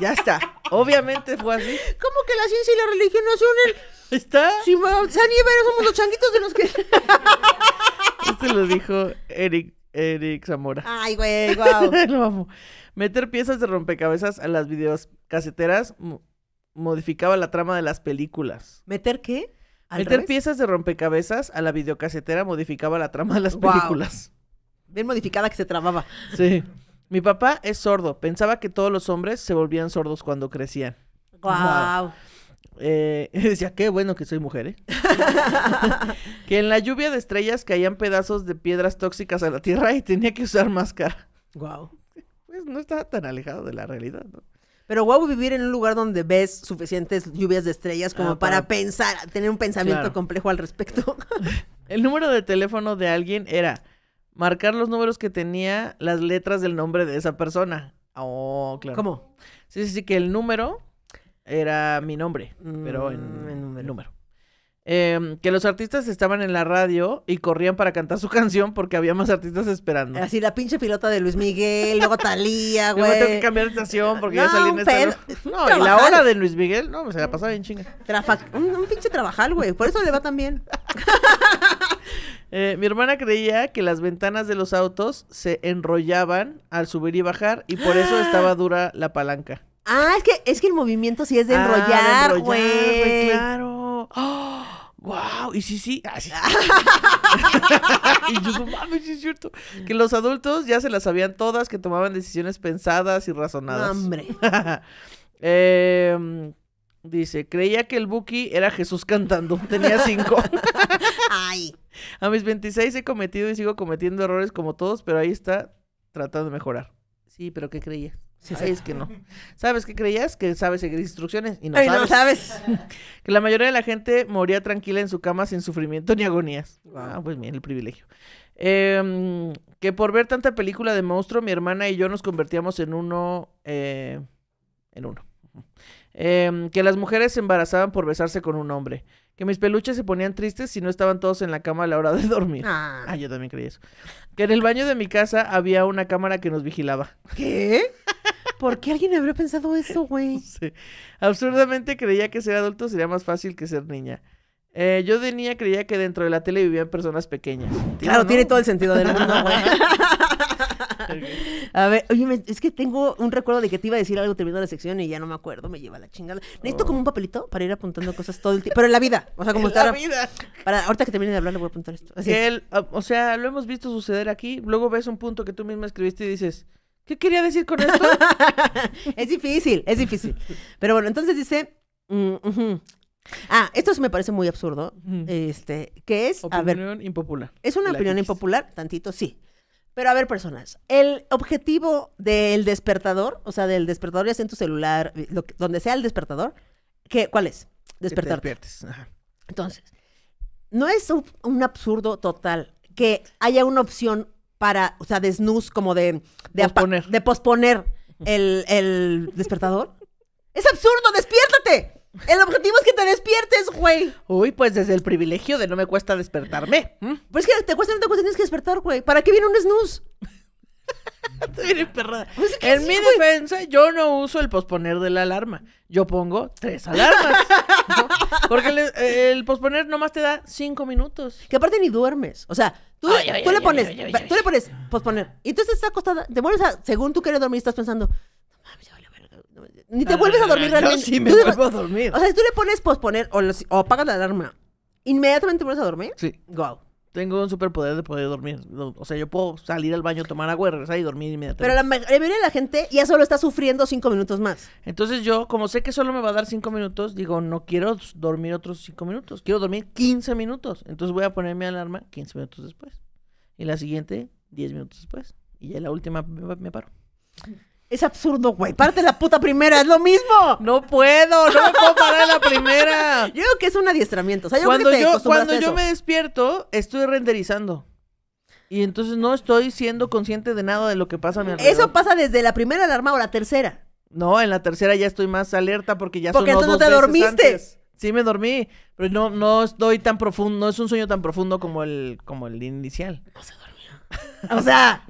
Ya está. Obviamente fue así. ¿Cómo que la ciencia y la religión no se unen? Está. Ma- Adán y Eva somos los changuitos de los que... Este lo dijo Eric, Eric Zamora. ¡Ay, güey! ¡Wow! Lo amo. Meter piezas de rompecabezas a las videos caseteras modificaba la trama de las películas. ¿Meter qué? ¿Al Meter revés? piezas de rompecabezas a la videocasetera modificaba la trama de las Guau. películas. Bien modificada que se trababa. Sí. Mi papá es sordo. Pensaba que todos los hombres se volvían sordos cuando crecían. ¡Wow! Eh, decía, qué bueno que soy mujer, ¿eh? que en la lluvia de estrellas caían pedazos de piedras tóxicas a la tierra y tenía que usar máscara. ¡Wow! Pues no estaba tan alejado de la realidad, ¿no? Pero guau vivir en un lugar donde ves suficientes lluvias de estrellas como Ah, para, para- pensar, tener un pensamiento Claro. complejo al respecto. El número de teléfono de alguien era marcar los números que tenía las letras del nombre de esa persona. Oh, claro. ¿Cómo? Sí, sí, sí, que el número era mi nombre, pero en, Mm, en número. número. Em, que los artistas estaban en la radio y corrían para cantar su canción porque había más artistas esperando. Así la pinche pilota de Luis Miguel, luego Talía, Luego tengo que güey. cambiar de estación porque ya No, salí en esta. pedo. No, y la hora de Luis Miguel, no, se la pasaba bien chinga. Trafa- Un, un pinche trabajal, güey. Por eso le va tan bien. Eh, mi hermana creía que las ventanas de los autos se enrollaban al subir y bajar y por eso estaba dura la palanca. Ah, es que, es que el movimiento sí es de Ah, enrollar, enrollar, güey. Claro. Wow. Y sí, sí. Ah, sí. y yo, no mames, sí es cierto. Que los adultos ya se las sabían todas, que tomaban decisiones pensadas y razonadas. Hombre. Em, dice, creía que el Buki era Jesús cantando. Tenía cinco. Ay. A mis 26 he cometido y sigo cometiendo errores como todos, pero ahí está tratando de mejorar. Sí, pero ¿qué creías? Sí, Ay, sí. es que no. ¿Sabes qué creías? Que sabes seguir instrucciones y no Ay, sabes. no sabes. Que la mayoría de la gente moría tranquila en su cama sin sufrimiento ni agonías. Ah, pues bien, el privilegio. Em, que por ver tanta película de monstruo, mi hermana y yo nos convertíamos en uno. eh, en uno. Em, que las mujeres se embarazaban por besarse con un hombre. Que mis peluches se ponían tristes si no estaban todos en la cama a la hora de dormir. Ah. Ah, yo también creí eso. Que en el baño de mi casa había una cámara que nos vigilaba. ¿Qué? ¿Por qué alguien habría pensado eso, güey? Sí. Absurdamente creía que ser adulto sería más fácil que ser niña. Eh, yo de niña creía que dentro de la tele vivían personas pequeñas. Claro, ¿no? tiene todo el sentido del mundo, güey. A ver, oye, me- es que tengo un recuerdo de que te iba a decir algo terminando la sección y ya no me acuerdo, me lleva la chingada. Necesito como un papelito para ir apuntando cosas todo el tiempo, pero en la vida, o sea, como En la vida. para ahorita que termine de hablar le voy a apuntar esto. Así. Ah, o sea, lo hemos visto suceder aquí. Luego ves un punto que tú misma escribiste y dices, ¿Qué quería decir con esto? es difícil, es difícil. Pero bueno, entonces dice. mm. Ah, esto sí me parece muy absurdo. Este, que es, a ver, Opinión impopular. es una La opinión impopular, tantito sí. Pero a ver, personas, el objetivo del despertador, o sea, del despertador ya sea en tu celular, lo que- donde sea el despertador, ¿qué, ¿cuál es? Que te Despertarte. despiertes. Ajá. Entonces, no es un, un absurdo total que haya una opción para, o sea, de snooze, como de, de, Posponer. de posponer el, el despertador. ¡Es absurdo! ¡Despiértate! El objetivo es que te despiertes, güey. Uy, pues desde el privilegio de no me cuesta despertarme. ¿m? Pues es que te cuesta, no te cuesta, tienes que despertar, güey. ¿Para qué viene un snooze? Estoy bien perrada. Pues en sí, mi güey. defensa, yo no uso el posponer de la alarma. Yo pongo tres alarmas. ¿no? Porque le- el posponer nomás te da cinco minutos. Que aparte ni duermes. O sea, tú, Ay, ay, tú ay, le pones, ay, ay, va- ay. tú le pones posponer. Y entonces estás acostada, te vuelves a, según tú quieres dormir, estás pensando, ni te vuelves a dormir Ah, realmente. sí me Tú vuelvo a dormir. O sea, si tú le pones posponer o, los- o apagas la alarma, inmediatamente te vuelves a dormir. Sí. Wow. Tengo un superpoder de poder dormir. O sea, yo puedo salir al baño, tomar agua y regresar y dormir Pero inmediatamente. ma- la mayoría de la gente ya solo está sufriendo cinco minutos más. Entonces yo, como sé que solo me va a dar cinco minutos, digo, no quiero dormir otros cinco minutos. Quiero dormir 15 minutos. Entonces voy a poner mi alarma 15 minutos después. Y la siguiente, 10 minutos después. Y ya la última me, me paro. Es absurdo, güey. Parte la puta primera, es lo mismo. No puedo, no me puedo parar la primera. Yo creo que es un adiestramiento. O sea, yo creo cuando que te yo, cuando yo me despierto, estoy renderizando. Y entonces no estoy siendo consciente de nada de lo que pasa a mi alrededor. Eso pasa desde la primera alarma o la tercera. No, en la tercera ya estoy más alerta porque ya Porque sonó entonces dos no te dormiste. antes. Sí me dormí, pero no, no estoy tan profundo, no es un sueño tan profundo como el, como el inicial. O sea,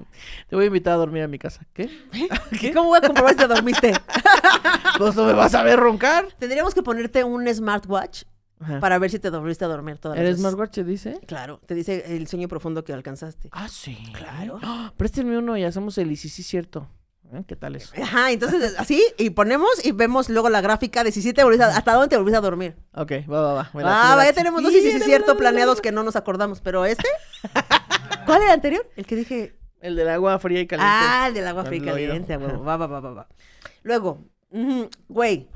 Te voy a invitar a dormir a mi casa. ¿Qué? ¿Qué? ¿cómo voy a comprobar si te dormiste? Pues no me vas a ver roncar. Tendríamos que ponerte un smartwatch Ajá. para ver si te volviste a dormir todas las ¿El smartwatch te dice? Claro, te dice el sueño profundo que alcanzaste. Ah, sí. Claro. ¡Ah! Préstenme uno y hacemos el y sí, sí, cierto. ¿Eh? ¿Qué tal eso? Ajá, entonces así, y ponemos y vemos luego la gráfica de si sí te volviste a- hasta dónde te volviste a dormir. Ok, va, va, va. Ah, vaya, late. tenemos dos y sí, sí, cierto planeados que no nos acordamos, pero este. ¿Cuál era el anterior? El que dije. El del agua fría y caliente. Ah, el del agua fría y caliente, huevo. Va, va, va, va, va. Luego, güey.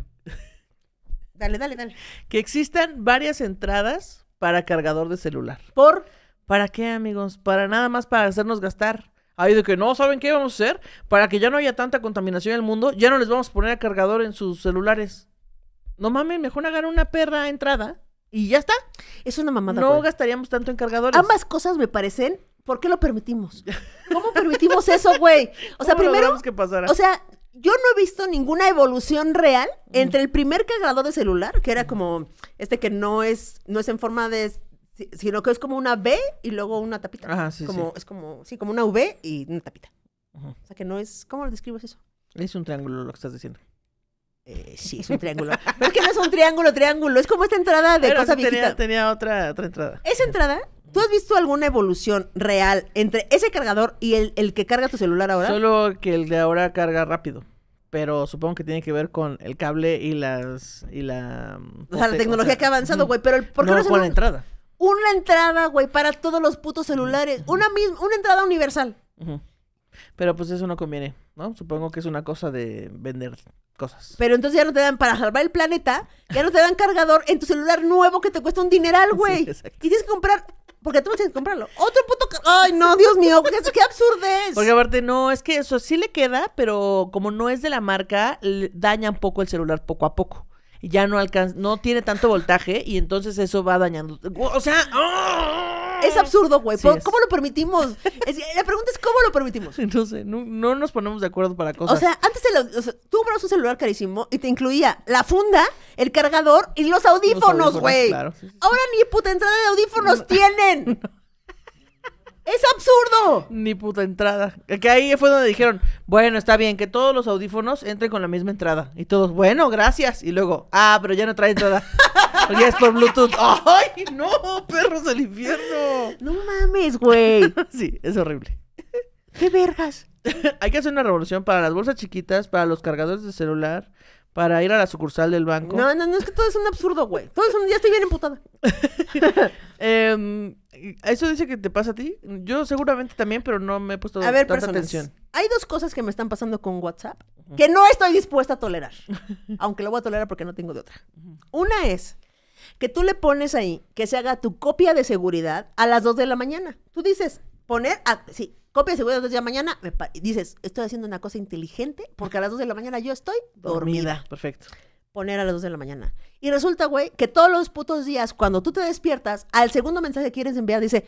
Dale, dale, dale. Que existan varias entradas para cargador de celular. Por. ¿Para qué, amigos? Para nada más para hacernos gastar. Ay, de que no, ¿saben qué vamos a hacer? Para que ya no haya tanta contaminación en el mundo, ya no les vamos a poner a cargador en sus celulares. No mames, mejor hagan una perra entrada y ya está. Es una mamada. no güey. gastaríamos tanto en cargadores. Ambas cosas me parecen. ¿Por qué lo permitimos? ¿Cómo permitimos eso, güey? O sea, ¿Cómo primero. que pasara? O sea, yo no he visto ninguna evolución real entre el primer cargador de celular, que era como este que no es, no es en forma de, si- sino que es como una B y luego una tapita. Ajá, sí, como, sí. Es como, sí, como una V y una tapita. O sea, que no es, ¿cómo lo describes eso? Es un triángulo lo que estás diciendo. Eh, sí, es un triángulo. Pero es que no es un triángulo, triángulo. Es como esta entrada de Pero cosa tenía, viejita. tenía otra, otra entrada. Esa entrada, ¿tú has visto alguna evolución real entre ese cargador y el, el que carga tu celular ahora? Solo que el de ahora carga rápido. Pero supongo que tiene que ver con el cable y las. y la. o sea, la tecnología que ha avanzado, güey. Pero el- ¿por qué no, no, es con la entrada. una entrada, güey, para todos los putos celulares? Una misma, una entrada universal. Ujú. Pero pues eso no conviene, ¿no? Supongo que es una cosa de vender cosas. Pero entonces ya no te dan, para salvar el planeta, ya no te dan cargador en tu celular nuevo que te cuesta un dineral, güey. Sí, y tienes que comprar, porque tú no tienes que comprarlo. Otro puto. Ay, no, Dios mío, qué, qué absurdez. Porque aparte, no, es que eso sí le queda, pero como no es de la marca, daña un poco el celular poco a poco. Ya no alcanza, no tiene tanto voltaje y entonces eso va dañando. O sea, ¡ah! Es absurdo, güey. Sí ¿Por- es. ¿Cómo lo permitimos? Es- la pregunta es: ¿cómo lo permitimos? No sé, no, no nos ponemos de acuerdo para cosas. O sea, antes te lo- o sea, tú comprabas un celular carísimo y te incluía la funda, el cargador y los audífonos, audífonos, güey. claro, sí, sí. Ahora ni puta entrada de audífonos tienen. ¡Es absurdo! Ni puta entrada. Que ahí fue donde dijeron, bueno, está bien, que todos los audífonos entren con la misma entrada. Y todos, bueno, gracias. Y luego, ah, pero ya no trae entrada. ya es por Bluetooth. ¡Ay, no! ¡Perros del infierno! No mames, güey. Sí, es horrible. ¡Qué vergas! Hay que hacer una revolución para las bolsas chiquitas, para los cargadores de celular, para ir a la sucursal del banco. No, no, no, es que todo es un absurdo, güey. Todo es un... Ya estoy bien emputada. Em, eso dice que te pasa a ti. Yo seguramente también, pero no me he puesto A ver, tanta personas. atención. Hay dos cosas que me están pasando con WhatsApp que no estoy dispuesta a tolerar. aunque lo voy a tolerar porque no tengo de otra. Una es que tú le pones ahí que se haga tu copia de seguridad a las 2 de la mañana. Tú dices, poner, a- sí, copia de seguridad a las 2 de la mañana, me y dices, estoy haciendo una cosa inteligente porque a las 2 de la mañana yo estoy dormida. Perfecto. Poner a las 2 de la mañana. Y resulta, güey, que todos los putos días, cuando tú te despiertas, al segundo mensaje que quieres enviar, dice,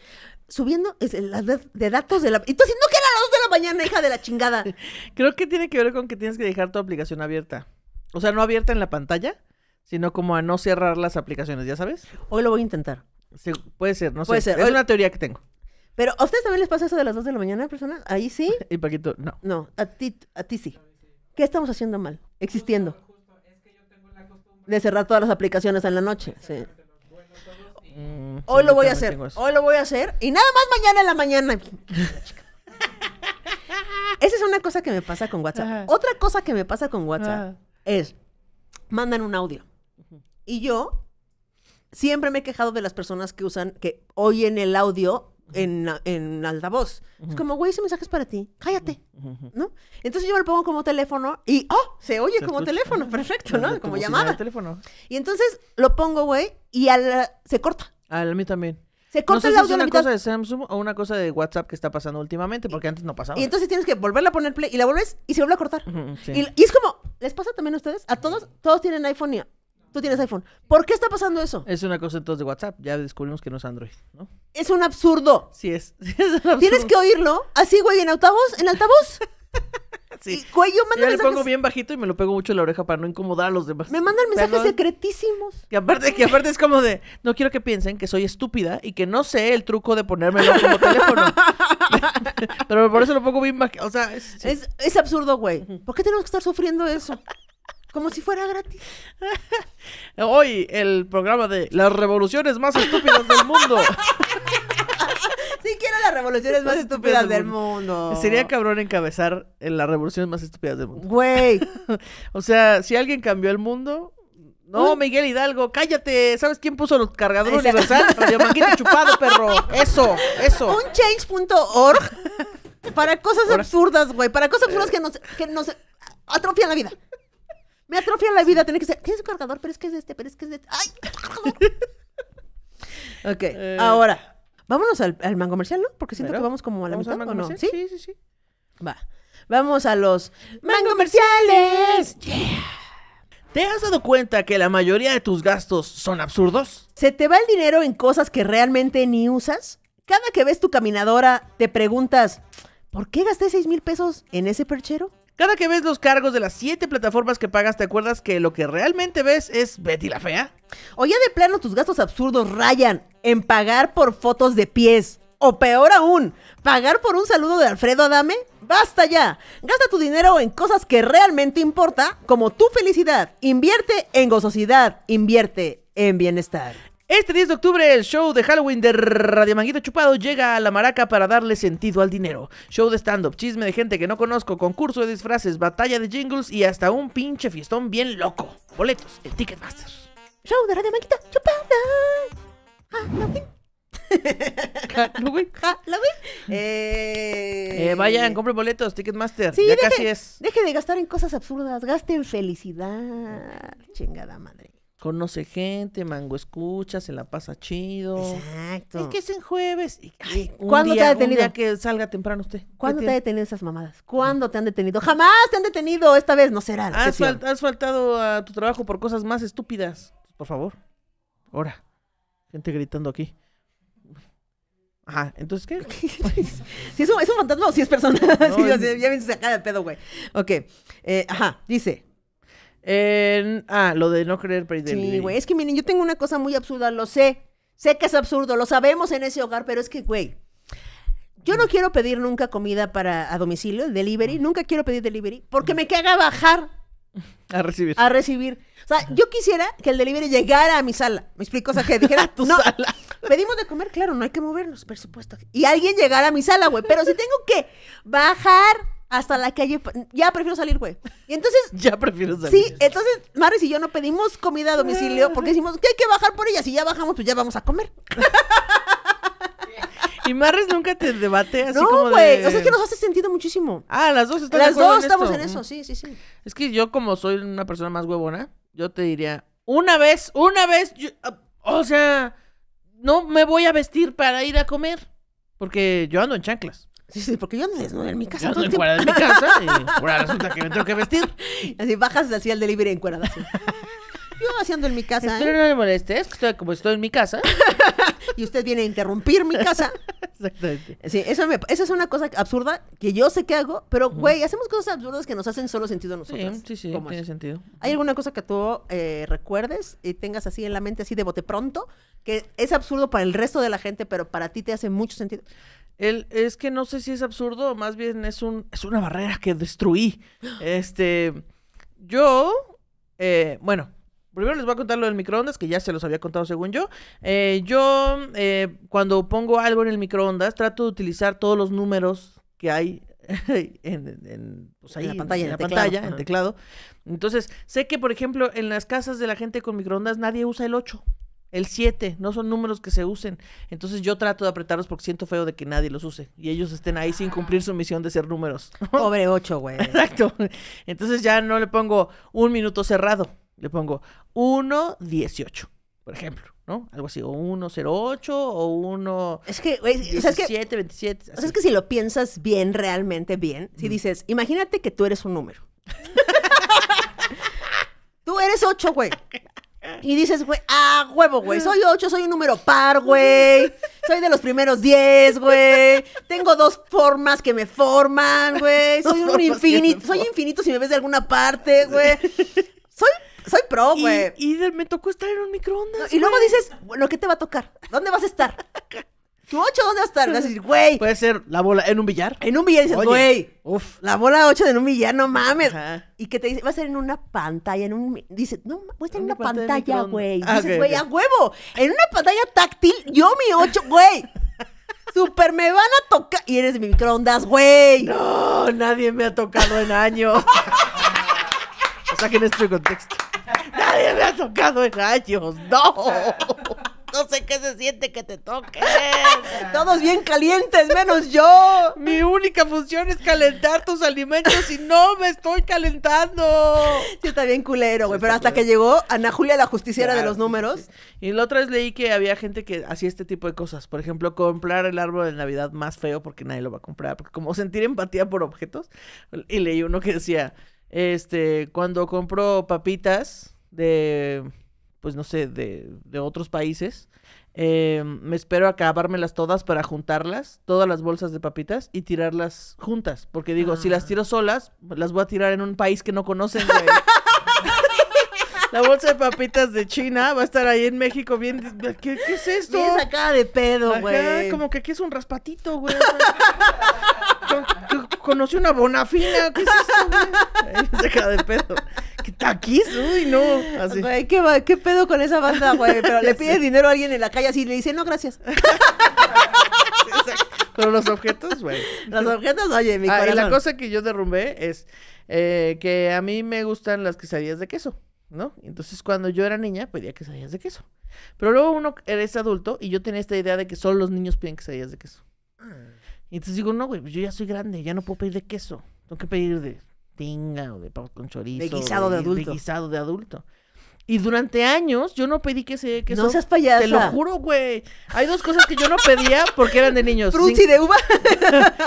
subiendo es, la de, de datos de la... Y tú así, no que era a las 2 de la mañana, hija de la chingada. Creo que tiene que ver con que tienes que dejar tu aplicación abierta. O sea, no abierta en la pantalla, sino como a no cerrar las aplicaciones, ¿ya sabes? Hoy lo voy a intentar. Sí, puede ser, no Puede sé. ser. Es Hoy- una teoría que tengo. Pero, ¿a ustedes también les pasa eso de las 2 de la mañana, personas? Ahí sí. Y Paquito, no. No, a ti, a ti sí. ¿Qué estamos haciendo mal? Existiendo. De cerrar todas las aplicaciones en la noche. Sí. Mm, Hoy sí, lo voy a hacer. Hoy lo voy a hacer. Y nada más mañana en la mañana. Esa es una cosa que me pasa con WhatsApp. Ajá. Otra cosa que me pasa con WhatsApp es, mandan un audio. Y yo siempre me he quejado de las personas que usan, que oyen el audio en, en altavoz. Es como, güey, ese mensaje es para ti. Cállate. ¿No? Entonces yo me lo pongo como teléfono y, ¡oh! Se oye Se como escucha. teléfono. Perfecto, ¿no? Como llamada. de teléfono. Y entonces lo pongo, güey, y a la- se corta. A mí también. Se No corta sé el si es audio la una mitad. cosa de Samsung o una cosa de WhatsApp que está pasando últimamente, porque antes no pasaba. Y entonces tienes que volverla a poner play y la vuelves y se vuelve a cortar. Sí. Y, y es como, ¿les pasa también a ustedes? A todos, todos tienen iPhone y tú tienes iPhone. ¿Por qué está pasando eso? Es una cosa entonces de WhatsApp. Ya descubrimos que no es Android, ¿no? Es un absurdo. Sí es. Es un absurdo. Tienes que oírlo así, güey, en altavoz, en altavoz. Sí. Y, güey, yo mando Yo le mensajes. pongo bien bajito y me lo pego mucho en la oreja para no incomodar a los demás. Me mandan mensajes Perdón. secretísimos. Que aparte, que aparte es como de, no quiero que piensen que soy estúpida y que no sé el truco de ponérmelo como teléfono. Pero por eso lo pongo bien bajito. O sea, es, sí. Es, es absurdo, güey. ¿Por qué tenemos que estar sufriendo eso? Como si fuera gratis. Hoy el programa de las revoluciones más estúpidas del mundo. Sí, quiero las revoluciones más estúpidas del mundo. Sería cabrón encabezar en las revoluciones más estúpidas del mundo. Güey. O sea, si alguien cambió el mundo. No, Miguel Hidalgo, cállate. ¿Sabes quién puso los cargadores universal? Radio Manguito chupado, perro. Eso, eso. Un change.org para cosas Ahora- absurdas, güey. Para cosas absurdas que nos, que nos atrofian la vida. Me atrofian la vida. Tener que ser. Tienes un cargador, pero es que es este, pero es que es de este. ¡Ay! ok, Eh. ahora. Vámonos al, al mango comercial, ¿no? Porque siento que vamos como a la ¿Vamos mitad, ¿o no? comercial? ¿Sí? sí, sí. Va. Vamos a los mango comerciales. ¿Te has dado cuenta que la mayoría de tus gastos son absurdos? ¿Se te va el dinero en cosas que realmente ni usas? Cada que ves tu caminadora, te preguntas, ¿por qué gasté seis mil pesos en ese perchero? Cada que ves los cargos de las siete plataformas que pagas, ¿te acuerdas que lo que realmente ves es Betty la Fea? O ya de plano tus gastos absurdos rayan en pagar por fotos de pies. O peor aún, pagar por un saludo de Alfredo Adame. ¡Basta ya! Gasta tu dinero en cosas que realmente importa, como tu felicidad. Invierte en gozosidad. Invierte en bienestar. Este 10 de octubre, el show de Halloween de Radio Manguito Chupado llega a la maraca para darle sentido al dinero. Show de stand-up, chisme de gente que no conozco, concurso de disfraces, batalla de jingles y hasta un pinche fiestón bien loco. Boletos en Ticketmaster. Show de Radio Manguita Chupada. Halloween. Halloween. Halloween. Eh, Eh, vayan, compren boletos, Ticketmaster. Sí, ya deje, casi es. deje de gastar en cosas absurdas. Gaste en felicidad. Chingada madre. Conoce gente, mango escucha, se la pasa chido. Exacto. Es que es en jueves. Y, ay, un ¿Cuándo te ha un detenido? día que salga temprano usted. ¿Cuándo te ha detenido esas mamadas? ¿Cuándo te han detenido? Jamás te han detenido. Esta vez no será la Has, fal- has faltado a tu trabajo por cosas más estúpidas. Por favor. Ahora. Gente gritando aquí. Ajá, entonces, ¿qué? Si es un, es un fantasma o si es persona. No, Sí, es- ya me sacada de pedo, güey. Ok. Eh, ajá, dice. Ah, lo de no querer pedir Sí, güey. Es que miren, yo tengo una cosa muy absurda, lo sé. Sé que es absurdo, lo sabemos en ese hogar, pero es que, güey. Yo no quiero pedir nunca comida para a domicilio, el delivery. Nunca quiero pedir delivery porque me caga bajar A recibir. a recibir. O sea, yo quisiera que el delivery llegara a mi sala. ¿Me explico? O sea, que dijera, tu no, sala. pedimos de comer, claro, no hay que movernos, por supuesto. Y alguien llegara a mi sala, güey. Pero si tengo que bajar hasta la calle. Ya prefiero salir, güey. Y entonces, Ya prefiero salir. sí, entonces, Maris y yo no pedimos comida a domicilio porque decimos que hay que bajar por ella. Si ya bajamos, pues ya vamos a comer. Y Marres nunca te debate así no, como güey. de... O sea, es que nos hace sentido muchísimo. Ah, las dos de Las dos estamos esto. en eso, sí, sí, sí. Es que yo como soy una persona más huevona, yo te diría, una vez, una vez, yo- ah, o sea, no me voy a vestir para ir a comer, porque yo ando en chanclas. Sí, sí, porque yo ando desnuda en mi casa. Yo todo ando el en mi casa y ahora resulta que me tengo que vestir. Así bajas así al delivery encuerada. así. Yo haciendo en mi casa, Espero ¿eh? no le molestes, que estoy como estoy en mi casa. Y usted viene a interrumpir mi casa. Exactamente. Sí, eso, me, eso es una cosa absurda que yo sé que hago, pero, güey, hacemos cosas absurdas que nos hacen solo sentido a Sí, nosotros. sí, sí, ¿Cómo tiene es? sentido. ¿Hay alguna cosa que tú eh, recuerdes y tengas así en la mente, así de bote pronto, que es absurdo para el resto de la gente, pero para ti te hace mucho sentido? El, es que no sé si es absurdo, o más bien es un es una barrera que destruí. Este, yo, eh, bueno, primero les voy a contar lo del microondas, que ya se los había contado según yo. Eh, yo, eh, cuando pongo algo en el microondas, trato de utilizar todos los números que hay en, en, pues En la pantalla, en la teclado, pantalla, en teclado. Entonces, sé que, por ejemplo, en las casas de la gente con microondas nadie usa el 8. El 7, no son números que se usen. Entonces yo trato de apretarlos porque siento feo de que nadie los use. Y ellos estén ahí sin cumplir su misión de ser números. Pobre ocho, güey. Exacto. Entonces ya no le pongo un minuto cerrado. Le pongo 1.18, por ejemplo, ¿no? Algo así. O 1.08 o 1. Es que, güey, o sea, es que 17, 27. O sea, es que si lo piensas bien, realmente bien, si dices, imagínate que tú eres un número. tú eres ocho, güey. Y dices, güey, ah, huevo, güey, soy ocho, soy un número par, güey. Soy de los primeros diez, güey. Tengo dos formas que me forman, güey. Soy un que infinito, soy infinito si me ves de alguna parte, güey. Soy, soy pro, güey. y me tocó estar en un microondas. Y luego dices, bueno, ¿qué te va a tocar? ¿Dónde vas a estar? ¿Tu ocho dónde vas a estar? Vas a decir, güey, Puede ser la bola en un billar. en un billar dices, Oye, güey, Uf. la bola 8 de un billar, no mames. Ajá. Y que te dice, va a ser en una pantalla, en un... Dice, no, voy a estar en Una pantalla güey. Ah, Dices, güey, a huevo. En una pantalla táctil, yo mi 8, güey. Super me van a tocar. Y eres mi microondas, güey. No, nadie me ha tocado en años. Saquen esto de contexto. Nadie me ha tocado en años. No. No sé qué se siente que te toquen. Todos bien calientes, menos yo. Mi única función es calentar tus alimentos y no me estoy calentando. Sí, está bien culero, güey. Pero hasta que llegó Ana Julia, la justiciera de los números. sí, sí. Y la otra vez leí que había gente que hacía este tipo de cosas. Por ejemplo, comprar el árbol de Navidad más feo porque nadie lo va a comprar. Porque como sentir empatía por objetos. Y leí uno que decía, este, cuando compro papitas de, pues no sé, de, de otros países, eh, me espero acabármelas todas para juntarlas, todas las bolsas de papitas y tirarlas juntas. Porque digo, si las Ah. tiro solas, las voy a tirar en un país que no conocen, güey. La bolsa de papitas de China va a estar ahí en México bien. ¿Qué, qué es esto? Bien sacada de pedo, güey. como que aquí es un raspatito, güey. Con- con- Conocí una bonafina. ¿Qué es esto, güey? Sacada de pedo. ¿Qué taquis? Uy, no. Así. Güey, ¿qué, va- ¿qué pedo con esa banda, güey? Pero le pide dinero a alguien en la calle así y le dice, no, gracias. Pero los objetos, güey. Los objetos, oye, mi Ah, y la cosa que yo derrumbé es eh, que a mí me gustan las quesadillas de queso, ¿no? Entonces cuando yo era niña pedía quesadillas de queso. Pero luego uno eres adulto y yo tenía esta idea de que solo los niños piden quesadillas de queso. Y entonces digo, no, güey, pues yo ya soy grande, ya no puedo pedir de queso. Tengo que pedir de tinga o de pavo con chorizo. De guisado de adulto. De guisado de adulto. Y durante años yo no pedí queso de queso. No seas payasa. Te lo juro, güey. Hay dos cosas que yo no pedía porque eran de niños. Frutzi de uva.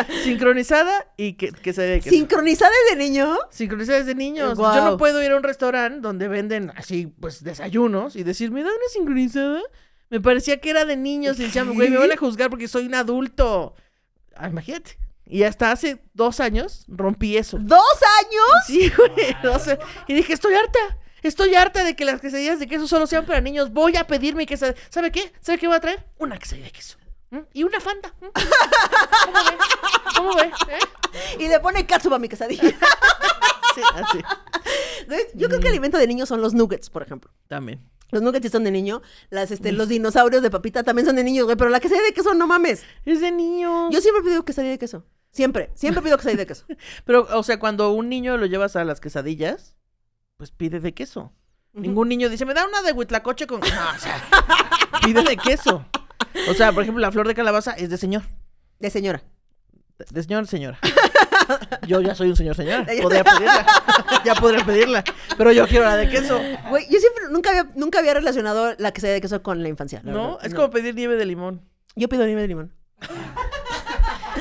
Sin- sincronizada y que, quesadilla de queso. Sincronizada de niño. Sincronizadas de niños. Guau. Yo no puedo ir a un restaurante donde venden así, pues, desayunos y decir, ¿me da una sincronizada? Me parecía que era de niños y decían, güey, me van a juzgar porque soy un adulto. Ah, imagínate. Y hasta hace dos años rompí eso. ¿Dos años? Sí, güey. y dije, estoy harta. Estoy harta de que las quesadillas de queso solo sean para niños. Voy a pedir mi quesadilla. ¿Sabe qué? ¿Sabe qué voy a traer? Una quesadilla de queso. ¿Mm? Y una fanta. ¿Mm? ¿Cómo ve? ¿Cómo ve? ¿Eh? Y le pone katsuba a mi quesadilla. Sí, así. Yo creo que el alimento de niños son los nuggets, por ejemplo. También. Los nuggets son de niño. Las, este, los dinosaurios de papita también son de niños, güey. Pero la quesadilla de queso, no mames. Es de niños. Yo siempre he pedido quesadilla de queso. Siempre, siempre pido quesadilla de queso. Pero, o sea, cuando un niño lo llevas a las quesadillas, pues pide de queso. Ningún niño dice, me da una de huitlacoche con... No, o sea, pide de queso. O sea, por ejemplo, la flor de calabaza es de señor. De señora. De- De señor, señora. Yo ya soy un señor, señora. Podría pedirla. ya podría pedirla. Pero yo quiero la de queso. Güey, yo siempre, nunca había, nunca había relacionado la quesadilla de queso con la infancia. la ¿No? verdad. Es como pedir nieve de limón. Yo pido nieve de limón.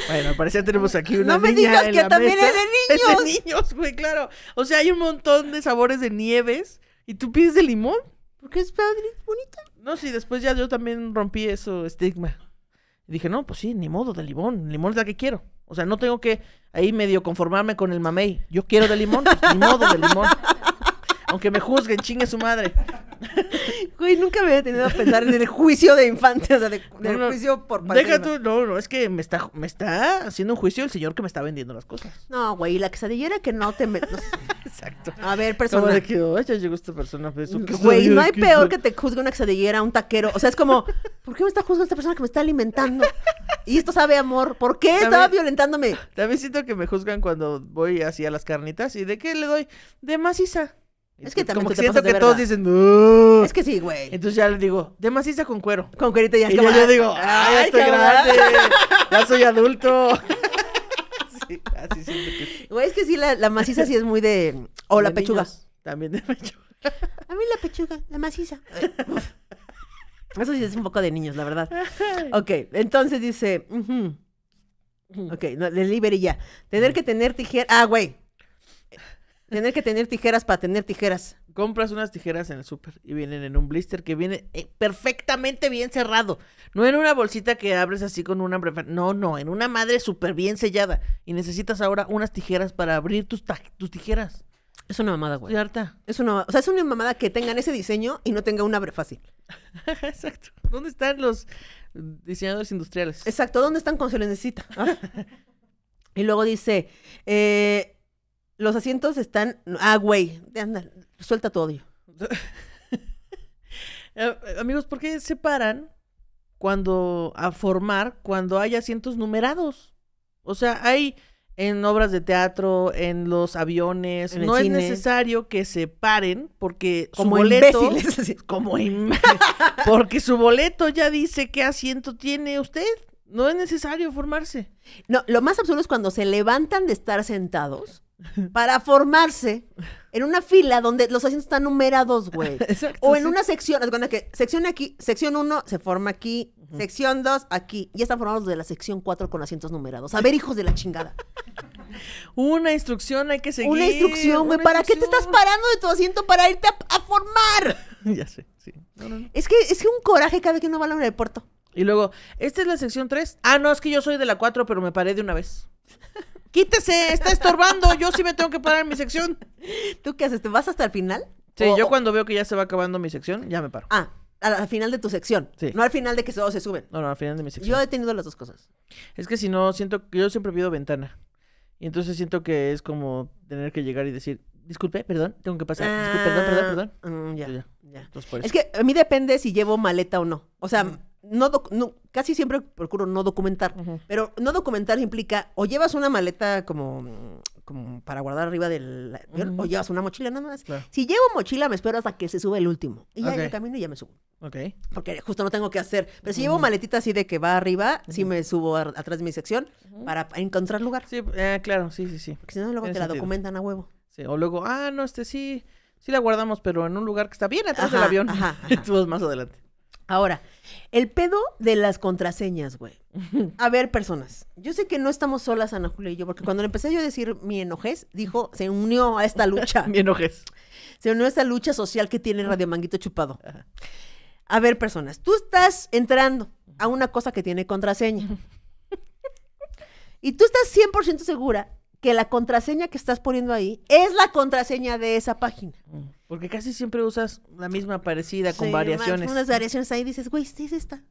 Bueno, al parecer tenemos aquí una No me niña digas en que la también mesa. es de Es de niños. niños, güey, claro. O sea, hay un montón de sabores de nieves y tú pides de limón. Porque es padre, bonita. No, sí, después ya yo también rompí eso estigma. Y dije, no, pues sí, ni modo, de limón. Limón es la que quiero. O sea, no tengo que ahí medio conformarme con el mamey. Yo quiero de limón, pues, ni modo de limón. Aunque me juzguen, chingue su madre. Güey, nunca me había tenido a pensar en el juicio de infancia, o sea, de, del No, no, juicio por Deja de- tú, no, no, es que me está, me está haciendo un juicio el señor que me está vendiendo las cosas. No, güey, la quesadillera que no te... me- no. Exacto. A ver, persona. de que, ya llegó esta persona. pues, ¿eso qué Güey, no hay ¿Qué peor que te juzgue una quesadillera, un taquero. O sea, es como, ¿por qué me está juzgando esta persona que me está alimentando? Y esto sabe amor. ¿Por qué estaba También- violentándome? También siento que me juzgan cuando voy así a las carnitas. ¿Y de qué le doy? De maciza. Es que también como tú que te siento pasas de que todos dicen. Es que sí, güey. Entonces ya le digo, de maciza con cuero. Con cuerito ya es Y como, ya yo ah, digo, ¡ay, ya estoy cabrón". grande! ¡Ya soy adulto! sí, así siento que Güey, es que sí, la, la maciza sí es muy de... O la de pechuga. niños, También de pechuga. A mí la pechuga, la maciza. Eso sí es un poco de niños, la verdad. Ok, entonces dice... ujú. Ok, no, delivery ya. Tener que tener tijeras... Ah, güey. Tener que tener tijeras para tener tijeras. Compras unas tijeras en el súper y vienen en un blister que viene eh, perfectamente bien cerrado. No en una bolsita que abres así con una... No, no, en una madre súper bien sellada. Y necesitas ahora unas tijeras para abrir tus, tus tijeras. Es una mamada, güey. Harta. Es una, o sea, es una mamada que tengan ese diseño y no tenga un abre fácil. Exacto. ¿Dónde están los diseñadores industriales? Exacto, ¿dónde están cuando se les necesita? Y luego dice, eh, los asientos están... Ah, güey, anda, suelta tu odio. Eh, amigos, ¿por qué separan cuando a formar cuando hay asientos numerados? O sea, hay en obras de teatro, en los aviones, En no es cine. necesario que se paren porque Como su boleto imbéciles. como porque su boleto ya dice qué asiento tiene usted. No es necesario formarse. No, lo más absurdo es cuando se levantan de estar sentados para formarse en una fila donde los asientos están numerados, güey. Exacto. O en sí. una sección, cuenta que sección aquí, sección 1 se forma aquí, sección 2 aquí. Ya están formados de la sección 4 con asientos numerados. A ver, hijos de la chingada. Una instrucción hay que seguir. Una instrucción, güey. ¿Para qué te estás parando de tu asiento para irte a, a formar? ya sé, sí. No, no, no. Es que es que un coraje cada que uno va al aeropuerto. Y luego, ¿esta es la sección 3? Ah, no, es que yo soy de la 4, pero me paré de una vez. Quítese, está estorbando. Yo sí me tengo que parar en mi sección. ¿Tú qué haces? ¿Te vas hasta el final? Sí, O- yo o- cuando veo que ya se va acabando mi sección, ya me paro. Ah, al, al final de tu sección. Sí. No al final de que todos se suben. No, no, al final de mi sección. Yo he tenido las dos cosas. Es que si no, siento que yo siempre pido ventana. Y entonces siento que es como tener que llegar y decir, disculpe, perdón, tengo que pasar. Disculpe, perdón, perdón, perdón. Mm, ya, ya. ya. Entonces, por Es eso. que a mí depende si llevo maleta o no. O sea, no, doc- no- casi siempre procuro no documentar. Pero no documentar implica o llevas una maleta como, como para guardar arriba del avión, o llevas una mochila nada más. Claro. Si llevo mochila me espero hasta que se sube el último. Y ya Ok. yo camino y ya me subo. Ok. Porque justo no tengo que hacer. Pero si llevo maletita así de que va arriba, sí me subo a- atrás de mi sección para encontrar lugar. Sí, eh, claro, sí, sí, sí. Porque si no, luego Tiene te la sentido. documentan a huevo. Sí, O luego, ah, no, este sí, sí la guardamos, pero en un lugar que está bien atrás del avión. ajá, Y ajá. tú vas más adelante. Ahora, el pedo de las contraseñas, güey. A ver, personas. Yo sé que no estamos solas, Ana Julia y yo, porque cuando le empecé yo a decir mi enojez, dijo, se unió a esta lucha. Me enojes. se unió a esta lucha social que tiene Radio Manguito Chupado. Ajá. A ver, personas, tú estás entrando a una cosa que tiene contraseña. Y tú estás 100% segura que la contraseña que estás poniendo ahí es la contraseña de esa página. Porque casi siempre usas la misma parecida con Sí, variaciones. más Unas variaciones ahí dices, güey, sí es esta.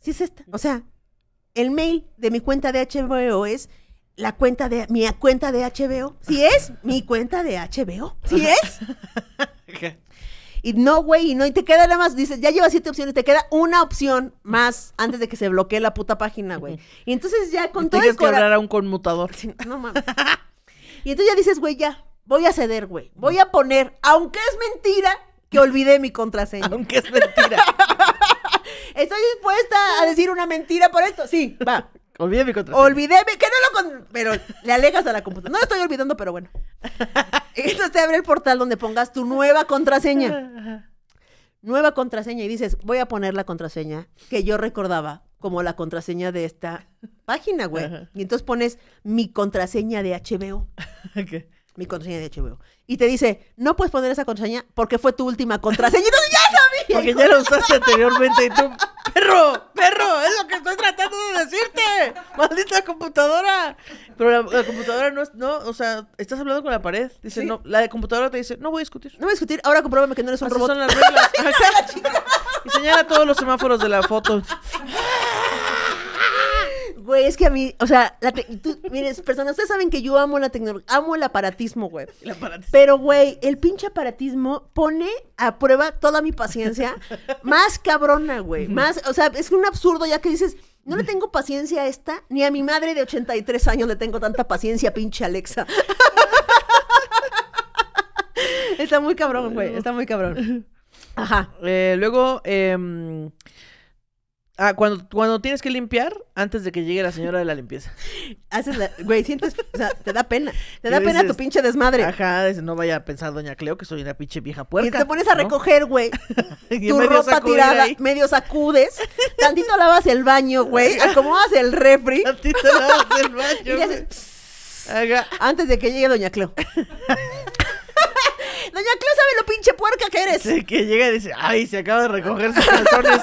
Sí es esta. O sea, el mail de mi cuenta de HBO es la cuenta de mi cuenta de HBO. Sí es mi cuenta de HBO. Sí es. Y no, güey, y no, y te queda nada más, dices, ya llevas siete opciones, te queda una opción más antes de que se bloquee la puta página, güey. Y entonces ya con Y todo el que hablar corazón. a un conmutador. No mames. Y entonces ya dices, güey, ya, voy a ceder, güey. Voy a poner, aunque es mentira, que olvidé mi contraseña. Aunque es mentira. ¿Estoy dispuesta a decir una mentira por esto? Sí, va. Olvide mi contraseña. Olvidé, mi- que no lo con... Pero le alegas a la computadora. No lo estoy olvidando, pero bueno. Entonces te abre el portal donde pongas tu nueva contraseña. Nueva contraseña y dices, voy a poner la contraseña que yo recordaba como la contraseña de esta página, güey. Ajá. Y entonces pones mi contraseña de HBO. Ok. Mi contraseña de HBO. Y te dice, no puedes poner esa contraseña porque fue tu última contraseña. Y entonces ya sabía. Porque ya lo usaste anteriormente y tú, perro, perro, es lo que estoy tratando de decirte, maldita computadora. Pero la, la computadora no es, no, o sea, estás hablando con la pared. Dice, Sí. no, la de computadora te dice, no voy a discutir. No voy a discutir. Ahora compruébame que no eres un Así robot. son las reglas. Y señala todos los semáforos de la foto. Güey, es que a mí, o sea, la tú, miren, personas, ustedes saben que yo amo la tecnología, amo el aparatismo, güey. Pero, güey, el pinche aparatismo pone a prueba toda mi paciencia. Más cabrona, güey. Más, o sea, es un absurdo ya que dices, no le tengo paciencia a esta, ni a mi madre de 83 años le tengo tanta paciencia, pinche Alexa. está muy cabrón, güey, está muy cabrón. Ajá. Eh, luego, em, ah, cuando, cuando tienes que limpiar, antes de que llegue la señora de la limpieza. Haces la, güey, sientes, o sea, te da pena. Te ¿Qué da pena tu dices? pinche desmadre. Ajá, dice, no vaya a pensar doña Cleo que soy una pinche vieja Y puerca. te pones a ¿no? recoger, güey. Y tu ropa tirada, ahí. medio sacudes, tantito lavas el baño, güey, acomodas el refri A ti te lavas el baño, y haces antes de que llegue Doña Cleo. Doña Cleo sabe lo pinche puerca que eres. Sí, que llega y dice, ay, se acaba de recoger sus calzones.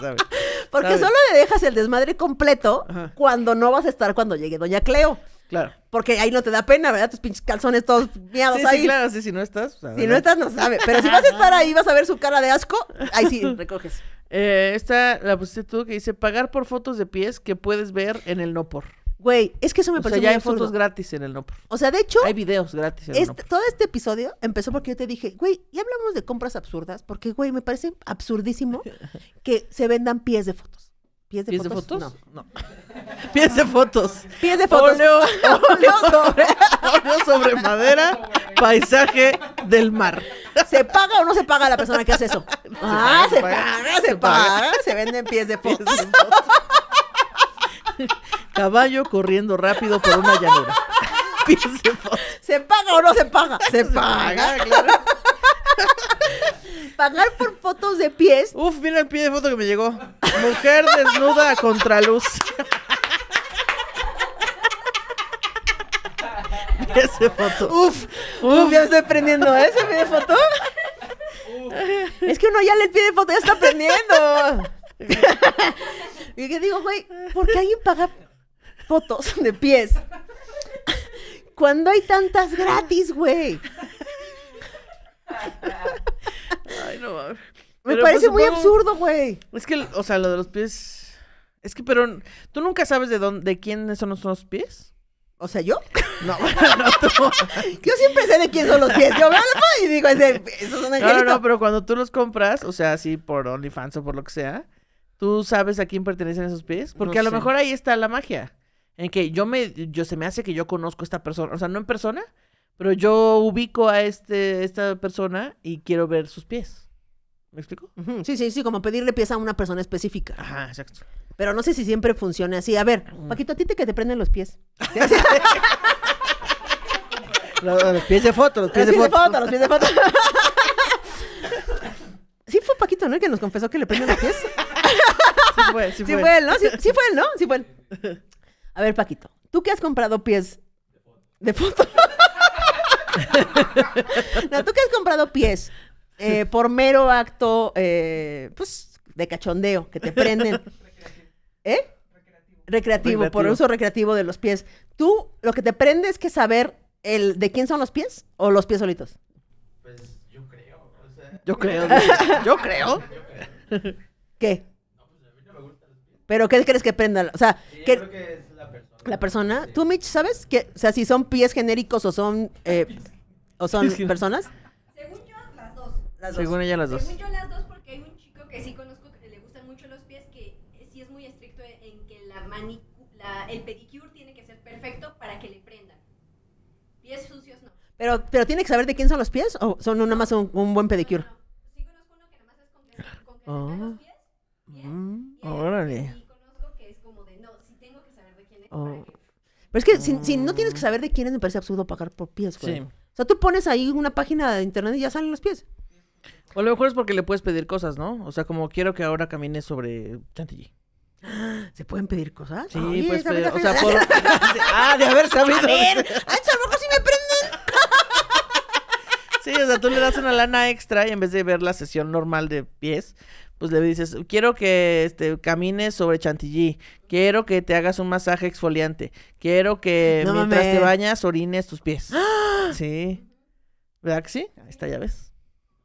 Sabe. Porque sabe. solo le dejas el desmadre completo Ajá. cuando no vas a estar cuando llegue Doña Cleo. Claro. Porque ahí no te da pena, ¿verdad? Tus pinches calzones todos miados Sí, ahí. sí, claro, sí, si no estás. pues, Si no estás, no sabe. Pero si vas a estar ahí, vas a ver su cara de asco, ahí sí recoges. Eh, esta la pusiste tú que dice pagar por fotos de pies que puedes ver en el no por. Güey, es que eso me O sea, parece ya muy hay absurdo. fotos gratis en el no por. O sea, de hecho, Hay videos gratis en el Este- por. todo este episodio empezó porque yo te dije, güey, ya hablamos de compras absurdas, porque, güey, me parece absurdísimo que se vendan pies de fotos. ¿Pies de ¿Pies de fotos? fotos? No. No. Pies de fotos. Pies de fotos. Óleo, Óleo sobre- óleo sobre madera, paisaje del mar. ¿Se paga o no se paga la persona que hace eso? ah, se se paga, se paga. Se venden pies de Pies de fotos. Caballo corriendo rápido por una llanura. ¿Se paga o no se paga? Se paga. claro. Pagar por fotos de pies. Uf, mira el pie de foto que me llegó. Mujer desnuda a contraluz. Pies de foto. Uf, uf, ya estoy prendiendo ¿eh? ese pie de foto. Es que uno ya le pie de foto ya está aprendiendo. Y que digo, güey, ¿por qué alguien paga fotos de pies? Cuando hay tantas gratis, güey. Ay, no mames. Me Pero, parece pues, muy supongo- absurdo, güey. Es que, o sea, lo de los pies. Es que, pero, ¿tú nunca sabes de dónde, de quiénes son los, pies? O sea, yo, No, no, tú. yo siempre sé de quién son los pies. Yo veo y digo, ese, eso es un No, no, no, pero cuando tú los compras, o sea, así por OnlyFans o por lo que sea, tú sabes a quién pertenecen esos pies. Porque No a lo sé. mejor ahí está la magia. En que yo me, yo se me hace que yo conozco a esta persona, o sea, no en persona, pero yo ubico a este, esta persona y quiero ver sus pies. ¿Me explico? Sí, sí, sí, como pedirle pies a una persona específica. Ajá, exacto. Pero no sé si siempre funciona así. A ver, Paquito, a ti te que te prenden los pies. Lo- Los, pies de foto, los Los pies de foto. los pies de foto. Sí fue Paquito, ¿no? El que nos confesó que le prenden los pies. Sí fue, sí Sí fue. fue él, ¿no? Sí, sí fue él, ¿no? Sí fue él. A ver, Paquito, ¿tú que has comprado pies de foto? no, tú que has comprado pies eh, por mero acto, eh, pues, de cachondeo, que te prenden. ¿Eh? Recreativo, por Recreativo. uso recreativo de los pies. ¿Tú lo que te prende es que saber el de quién son los pies o los pies solitos? Yo creo, yo creo. ¿Qué? ¿Pero qué crees que prenda? O sea, que la persona. ¿Tú, Mitch, sabes? que O sea, si son pies genéricos o son, eh, o son Es que- personas. Según yo Las dos. Según ella, las dos. Según yo las dos porque hay un chico que sí conozco que le gustan mucho los pies que sí es muy estricto en que la manicu la, el pedicure tiene que ser perfecto para que le prendan. Pies sucios. Pero, pero tiene que saber de quién son los pies o son nada más un, un buen pedicure. No, no, no. Sí conozco uno que nada más es con que, con que Oh. se los pies. Bien. el- Órale. Y conozco que es como de no, sí tengo que saber de quién es Oh. para que Pero es que si, si no tienes que saber de quién es, me parece absurdo pagar por pies, güey. Sí. O sea, tú pones ahí una página de internet y ya salen los pies. O a lo mejor es porque le puedes pedir cosas, ¿no? O sea, como quiero que ahora camines sobre chantilly. ¿Se pueden pedir cosas? Sí, Oye, puedes pedir. O sea, por... ah, de haber sabido. A ver, ay, a lo mejor sí me prenden. Sí, o sea, tú le das una lana extra y en vez de ver la sesión normal de pies, pues le dices, quiero que este, camines sobre chantilly, quiero que te hagas un masaje exfoliante, quiero que No mientras te bañas orines tus pies. Sí. ¿Verdad que sí? Ahí está, ya ves.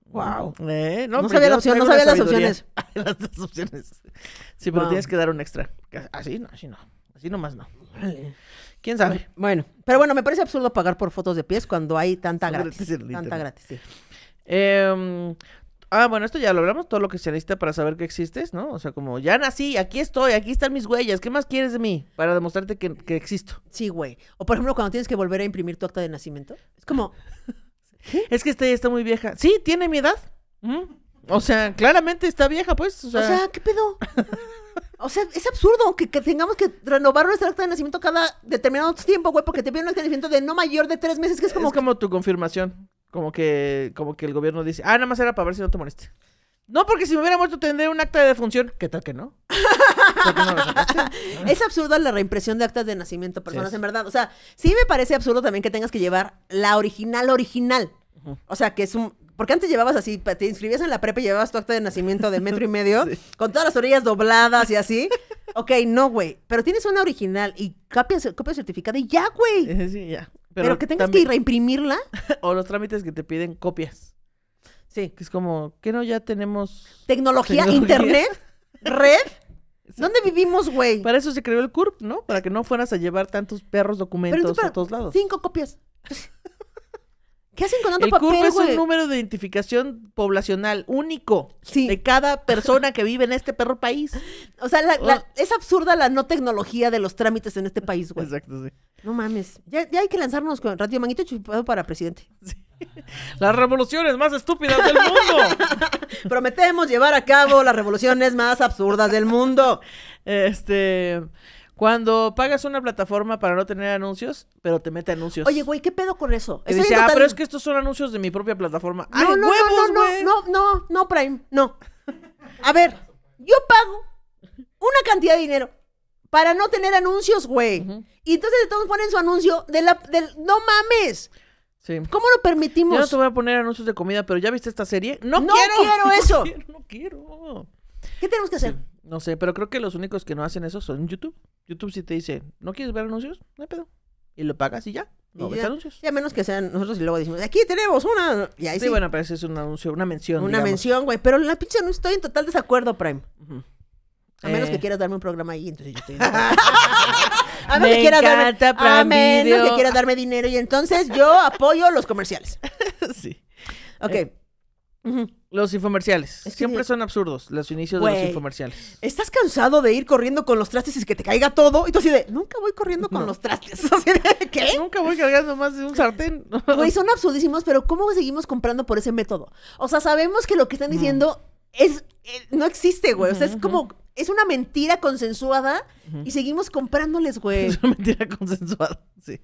Guau. Eh, No hombre, sabía la opción, no la sabía las opciones. las dos opciones. Sí, pero Wow. tienes que dar un extra. Así no, así no. Así nomás no. ¿Quién sabe? Bueno, pero bueno, me parece absurdo pagar por fotos de pies cuando hay tanta gratis. Tanta gratis, sí. Em, ah, bueno, esto ya lo hablamos, todo lo que se necesita para saber que existes, ¿no? O sea, como ya nací, aquí estoy, aquí están mis huellas, ¿qué más quieres de mí? Para demostrarte que, que existo. Sí, güey. O por ejemplo, cuando tienes que volver a imprimir tu acta de nacimiento. Es como, Es que esta ya está muy vieja. Sí, tiene mi edad. O sea, claramente está vieja, pues. O o sea, sea, ¿qué pedo? O sea, es absurdo que, que tengamos que renovar nuestra acta de nacimiento cada determinado tiempo, güey, porque te piden un acta de nacimiento de no mayor de tres meses, que es como... es como tu confirmación. Como que, como que el gobierno dice, ah, nada más era para ver si no te moriste. No, porque si me hubiera muerto tendría un acta de defunción. ¿Qué tal que no? ¿Por qué no lo sacaste? Es absurdo la reimpresión de actas de nacimiento, personas, Sí. en verdad. O sea, sí me parece absurdo también que tengas que llevar la original original. O sea, que es un... Porque antes llevabas así, te inscribías en la prepa y llevabas tu acta de nacimiento de metro y medio, Sí. con todas las orillas dobladas y así. Ok, no, güey. Pero tienes una original y copia, copia certificada y ya, güey. Eh, Sí, ya. Pero, que tengas también- que reimprimirla. O los trámites que te piden copias. Sí. Que es como, ¿qué no ya tenemos? Tecnología, Tecnología. internet, red. ¿Dónde vivimos, güey? Para eso se creó el CURP, ¿no? Para que no fueras a llevar tantos perros documentos Pero tú, pero- a todos lados. Cinco copias. ¿Qué hacen con tanto El CURP papel, es un número de identificación poblacional único Sí. de cada persona que vive en este perro país. O sea, la- la- es absurda la no tecnología de los trámites en este país, güey. Exacto, sí. No mames. Ya, ya hay que lanzarnos con Radio Manguito Chupado para presidente. Las revoluciones más estúpidas del mundo. Prometemos llevar a cabo las revoluciones más absurdas del mundo. este, cuando pagas una plataforma para no tener anuncios, pero te mete anuncios. Oye, güey, ¿qué pedo con eso? Y dice, ah, total- pero es que estos son anuncios de mi propia plataforma. ¡Ay, No, no, huevos, no, no, güey! no, no, no, no, Prime, no. A ver, yo pago una cantidad de dinero para no tener anuncios, güey. Ujú. Y entonces todos ponen su anuncio de la, del, no mames. Sí. ¿Cómo lo permitimos? Yo no te voy a poner anuncios de comida, pero ¿ya viste esta serie? ¡No, No quiero! quiero eso. No quiero, no quiero. ¿Qué tenemos que hacer? Sí, No sé, pero creo que los únicos que no hacen eso son YouTube. YouTube sí te dice, ¿no quieres ver anuncios? No hay pedo. Y lo pagas y ya. No Y ves ya, anuncios. ya menos que sean nosotros y luego decimos, aquí tenemos una. Y ahí Sí, sí, bueno, pero ese es un anuncio, una mención. una digamos. mención, güey. Pero la pinche no estoy en total desacuerdo, Prime. A menos Eh, que quieras darme un programa ahí, entonces yo estoy en. A menos Me que quieras darme, a menos que quieras darme dinero y entonces yo apoyo los comerciales. sí. Ok. Eh, Los infomerciales. Es que- Siempre son absurdos los inicios de los infomerciales. ¿Estás cansado de ir corriendo con los trastes y que te caiga todo? Y tú así de, nunca voy corriendo con No. los trastes. Así de, ¿Qué? Nunca voy cargando más de un sartén. Güey, son absurdísimos, pero ¿cómo seguimos comprando por ese método? O sea, sabemos que lo que están diciendo es eh, no existe, güey. O sea, es como es una mentira consensuada y seguimos comprándoles, güey. Es una mentira consensuada. Sí.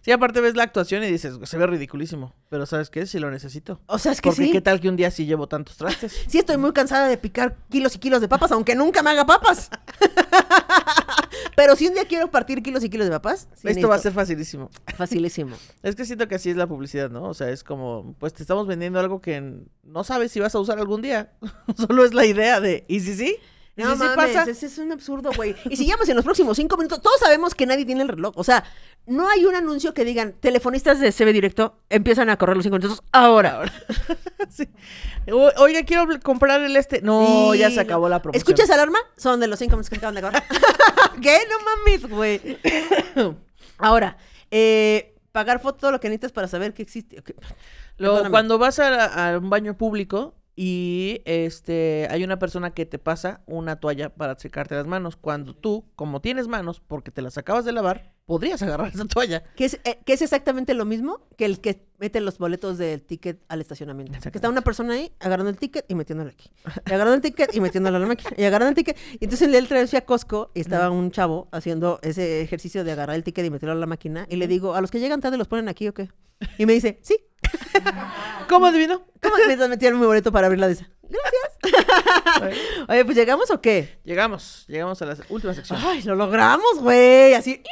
Sí, aparte ves la actuación y dices, se ve ridiculísimo. Pero ¿sabes qué? Si lo necesito. O sea, es que Porque sí. qué tal que un día sí llevo tantos trastes. Sí estoy muy cansada de picar kilos y kilos de papas, aunque nunca me haga papas. pero si un día quiero partir kilos y kilos de papas, sí Esto va a ser facilísimo. facilísimo. Es que siento que así es la publicidad, ¿no? O sea, es como, pues te estamos vendiendo algo que no sabes si vas a usar algún día. Solo es la idea de, ¿y si sí? ¿Y No si mames, pasa? ese es un absurdo, güey. Y si llamas en los próximos cinco minutos, todos sabemos que nadie tiene el reloj. O sea, no hay un anuncio que digan, telefonistas de CB Directo empiezan a correr los cinco minutos ahora. Sí. O- Oiga, quiero comprar el este. No, ya se acabó la promoción. ¿Escuchas alarma? Son de los cinco minutos que acaban de acabar. ¿Qué? No mames, güey. Ahora, eh, pagar foto todo lo que necesitas para saber que existe. Ok. Lo- Perdóname. cuando vas a, a un baño público y este hay una persona que te pasa una toalla para secarte las manos, cuando tú, como tienes manos, porque te las acabas de lavar, podrías agarrar esa toalla. Que es, eh, que es exactamente lo mismo que el que mete los boletos del ticket al estacionamiento. Que está una persona ahí agarrando el ticket y metiéndolo aquí. Y agarrando el ticket y metiéndolo a la máquina. Y agarrando el ticket. Y entonces el día fui a Costco y estaba un chavo haciendo ese ejercicio de agarrar el ticket y meterlo a la máquina. Y le digo, ¿a los que llegan tarde los ponen aquí o qué? Y me dice, sí. ¿Cómo adivino? ¿Cómo me metieron mi boleto para abrir la de esa? Gracias. Oye, pues llegamos o qué? Llegamos, llegamos a la última sección. Ay, lo logramos, güey. Así.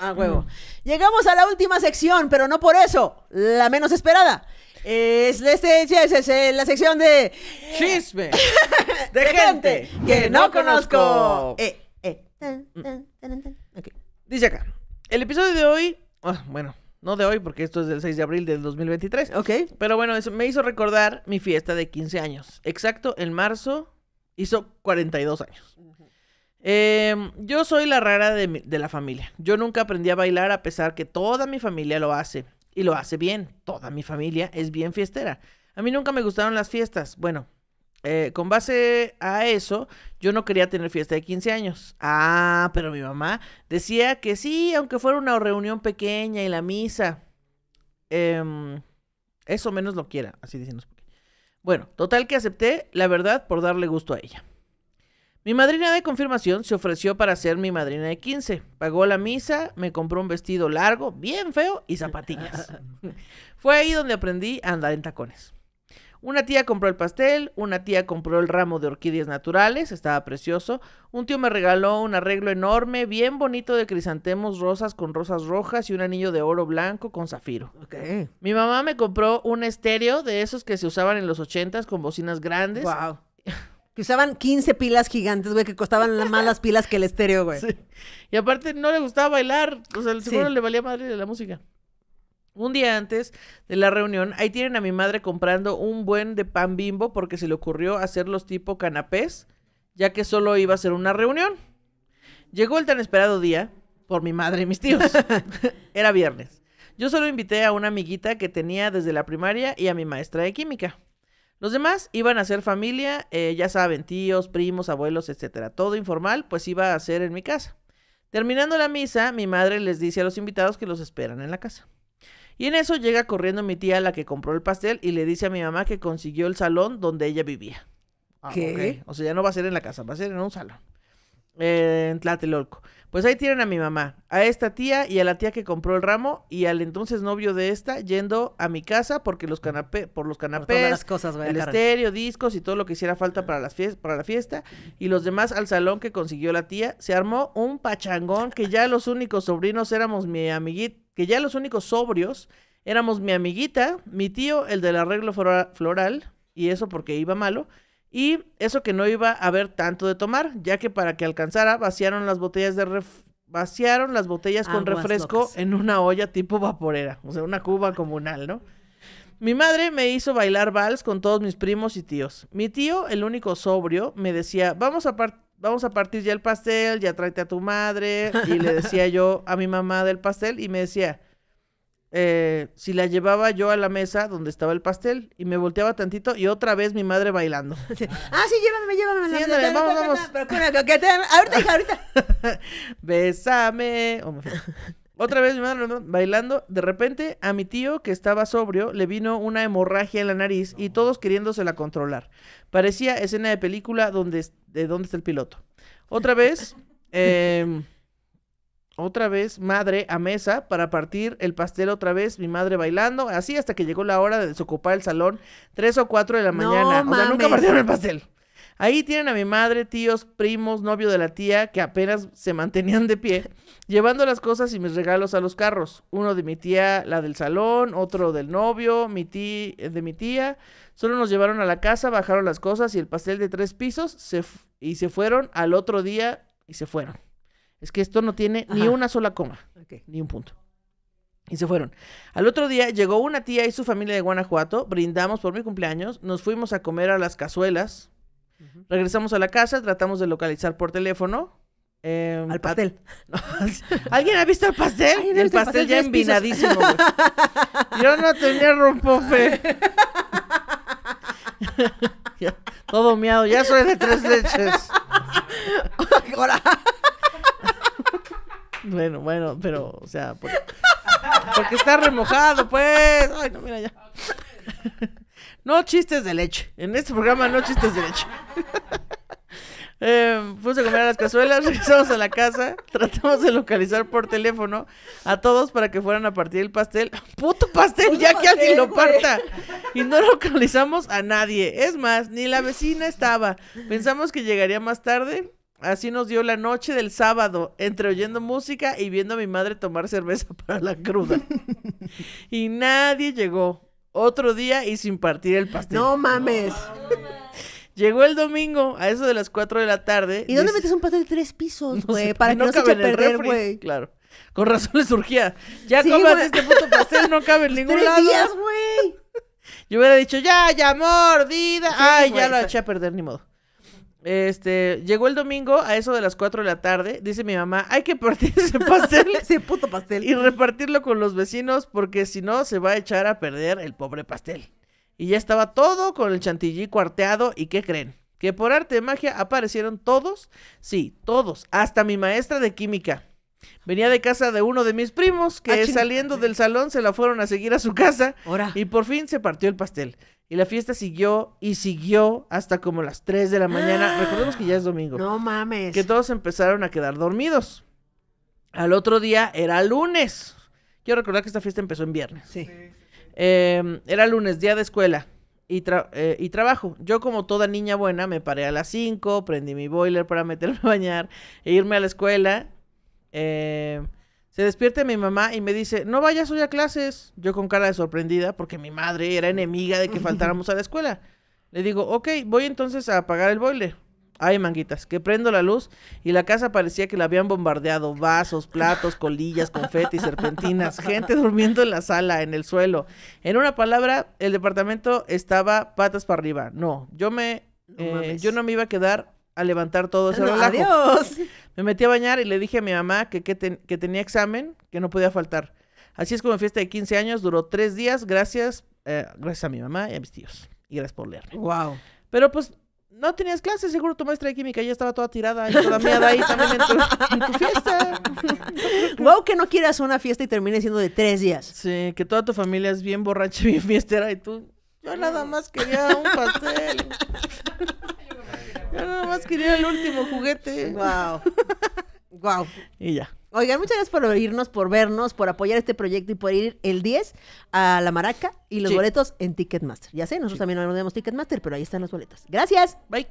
A huevo. Llegamos a la última sección, pero no por eso. La menos esperada. Es, este, es, es- es la sección de. Chisme de gente que no conozco. Eh, eh. Tan, tan, tan, tan. Ok. Dice acá, el episodio de hoy, ah, bueno, no de hoy porque esto es del 6 de abril del 2023, Ok. pero bueno, eso me hizo recordar mi fiesta de 15 años. Exacto, en marzo hizo 42 años. Em, yo soy la rara de, mi- de la familia. Yo nunca aprendí a bailar a pesar que toda mi familia lo hace. Y lo hace bien. Toda mi familia es bien fiestera. A mí nunca me gustaron las fiestas. Bueno, eh, con base a eso, yo no quería tener fiesta de 15 años. Ah, pero mi mamá decía que sí, aunque fuera una reunión pequeña y la misa. Em, eso menos lo quiera, así decimos. Bueno, total que acepté, la verdad, por darle gusto a ella. Mi madrina de confirmación se ofreció para ser mi madrina de 15. Pagó la misa, me compró un vestido largo, bien feo y zapatillas. Fue ahí donde aprendí a andar en tacones. Una tía compró el pastel, una tía compró el ramo de orquídeas naturales, estaba precioso. Un tío me regaló un arreglo enorme, bien bonito de crisantemos rosas con rosas rojas y un anillo de oro blanco con zafiro. Ok. Mi mamá me compró un estéreo de esos que se usaban en los ochentas con bocinas grandes. Wow. Que usaban 15 pilas gigantes, güey, que costaban las más las pilas que el estéreo, güey. Sí. Y aparte no le gustaba bailar, o sea, seguro Sí. le valía madre de la música. Un día antes de la reunión, ahí tienen a mi madre comprando un buen de pan bimbo porque se le ocurrió hacerlos tipo canapés, ya que solo iba a ser una reunión. Llegó el tan esperado día por mi madre y mis tíos. Era viernes. Yo solo invité a una amiguita que tenía desde la primaria y a mi maestra de química. Los demás iban a ser familia, eh, ya saben, tíos, primos, abuelos, etcétera. Todo informal, pues iba a ser en mi casa. Terminando la misa, mi madre les dice a los invitados que los esperan en la casa. Y en eso llega corriendo mi tía, la que compró el pastel, y le dice a mi mamá que consiguió el salón donde ella vivía. Ah, ¿Qué? ok. O sea, ya no va a ser en la casa, va a ser en un salón. Eh, en Tlatelolco. Pues ahí tienen a mi mamá, a esta tía y a la tía que compró el ramo y al entonces novio de esta yendo a mi casa porque los canapé, por los canapés, las cosas, el estéreo, discos y todo lo que hiciera falta para, las para la fiesta. Y los demás al salón que consiguió la tía. Se armó un pachangón que ya los únicos sobrinos éramos mi amiguita, que ya los únicos sobrios éramos mi amiguita, mi tío, el del arreglo flora- floral, y eso porque iba malo. Y eso que no iba a haber tanto de tomar, ya que para que alcanzara vaciaron las botellas de ref- vaciaron las botellas con Aguas refresco locas. en una olla tipo vaporera, o sea, una cuba comunal, ¿no? Mi madre me hizo bailar vals con todos mis primos y tíos. Mi tío, el único sobrio, me decía, vamos a, par- vamos a partir ya el pastel, ya tráete a tu madre. Y le decía yo a mi mamá del pastel y me decía, eh, si la llevaba yo a la mesa donde estaba el pastel y me volteaba tantito y otra vez mi madre bailando. Ah, sí, llévame, llévame. Sí, ándale, la- vamos, vamos. Pero ahorita, hija, ahorita. Bésame. Oh. Otra vez mi madre bailando. De repente, a mi tío, que estaba sobrio, le vino una hemorragia en la nariz y todos queriéndosela controlar. Parecía escena de película donde, de dónde está el piloto. Otra vez, em, otra vez, madre a mesa para partir el pastel otra vez, mi madre bailando, así hasta que llegó la hora de desocupar el salón, tres o cuatro de la No mañana. O sea, nunca partieron el pastel. Ahí tienen a mi madre, tíos, primos, novio de la tía, que apenas se mantenían de pie, llevando las cosas y mis regalos a los carros. Uno de mi tía, la del salón, otro del novio, mi tía, de mi tía. Solo nos llevaron a la casa, bajaron las cosas y el pastel de tres pisos se y se fueron al otro día y se fueron. Es que esto no tiene ni una sola coma, ni un punto. Y se fueron. Al otro día llegó una tía y su familia de Guanajuato, brindamos por mi cumpleaños, nos fuimos a comer a las cazuelas, regresamos a la casa, tratamos de localizar por teléfono, Eh, Al pastel. ¿Alguien ha visto el pastel? ¿Alguien ha el pastel pastel ya envinadísimo, güey. Yo no tenía rompope. Todo miado. Ya soy de tres leches. Ahora. Bueno, bueno, pero, o sea, por- porque está remojado, pues. Ay, no, mira ya. No chistes de leche. En este programa no chistes de leche. Eh, fuimos a comer a las cazuelas, regresamos a la casa, tratamos de localizar por teléfono a todos para que fueran a partir el pastel. ¡Puto pastel! ya que alguien lo güey. parta. Y no localizamos a nadie. Es más, ni la vecina estaba. Pensamos que llegaría más tarde. Así nos dio la noche del sábado, entre oyendo música y viendo a mi madre tomar cerveza para la cruda. y nadie llegó. Otro día y sin partir el pastel. No mames. Llegó el domingo a eso de las 4 de la tarde. ¿Y dónde Dice- metes un pastel de tres pisos, No güey? sé, para que no, se cabe eche a en el perder, güey. Claro. Con razón le surgía. Ya Sí, comas este puto pastel, no cabe en ningún Tres lado. días, güey. Yo hubiera dicho, ya, ya, mordida. Ay, ya lo eché a perder, ni modo. Este, llegó el domingo a eso de las 4 de la tarde. Dice mi mamá, hay que partir ese pastel Ese puto pastel. y repartirlo con los vecinos porque si no se va a echar a perder el pobre pastel. Y ya estaba todo con el chantilly cuarteado y ¿qué creen? Que por arte de magia aparecieron todos, sí, todos, hasta mi maestra de química. Venía de casa de uno de mis primos que Ah, saliendo del salón se la fueron a seguir a su casa Ahora. y por fin se partió el pastel. Y la fiesta siguió y siguió hasta como las 3 de la mañana. Recordemos que ya es domingo No mames. que todos empezaron a quedar dormidos. Al otro día era lunes. Quiero recordar que esta fiesta empezó en viernes. Sí. Eh, era lunes, día de escuela y, tra- eh, y trabajo. Yo como toda niña buena me paré a las 5, prendí mi boiler para meterme a bañar e irme a la escuela. Eh, se despierta mi mamá y me dice, no vayas hoy a clases. Yo con cara de sorprendida porque mi madre era enemiga de que faltáramos a la escuela. Le digo, ok, voy entonces a apagar el boiler. Ay, manguitas, que prendo la luz y la casa parecía que la habían bombardeado. Vasos, platos, colillas, confeti, serpentinas, gente durmiendo en la sala, en el suelo. En una palabra, el departamento estaba patas para arriba. No, yo me, No eh, yo no me iba a quedar a levantar todo ese No, relajo. adiós. Me metí a bañar y le dije a mi mamá que, que, ten- que tenía examen, que no podía faltar. Así es como mi fiesta de 15 años duró tres días, gracias, eh, gracias a mi mamá y a mis tíos. Y gracias por leerme. Wow. Pero pues no tenías clases, seguro tu maestra de química ya estaba toda tirada y toda miada ahí también en tu, en tu fiesta. Wow, que no quieras una fiesta y termine siendo de tres días. Sí, que toda tu familia es bien borracha, bien fiestera y tú, yo nada más quería un pastel. Yo nada más quería el último juguete. Wow. Wow. Y ya. Oigan, muchas gracias por oírnos, por vernos, por apoyar este proyecto y por ir el 10 a La Maraca y los Sí. boletos en Ticketmaster. Ya sé, nosotros también no tenemos Ticketmaster, pero ahí están los boletos. Gracias. Bye.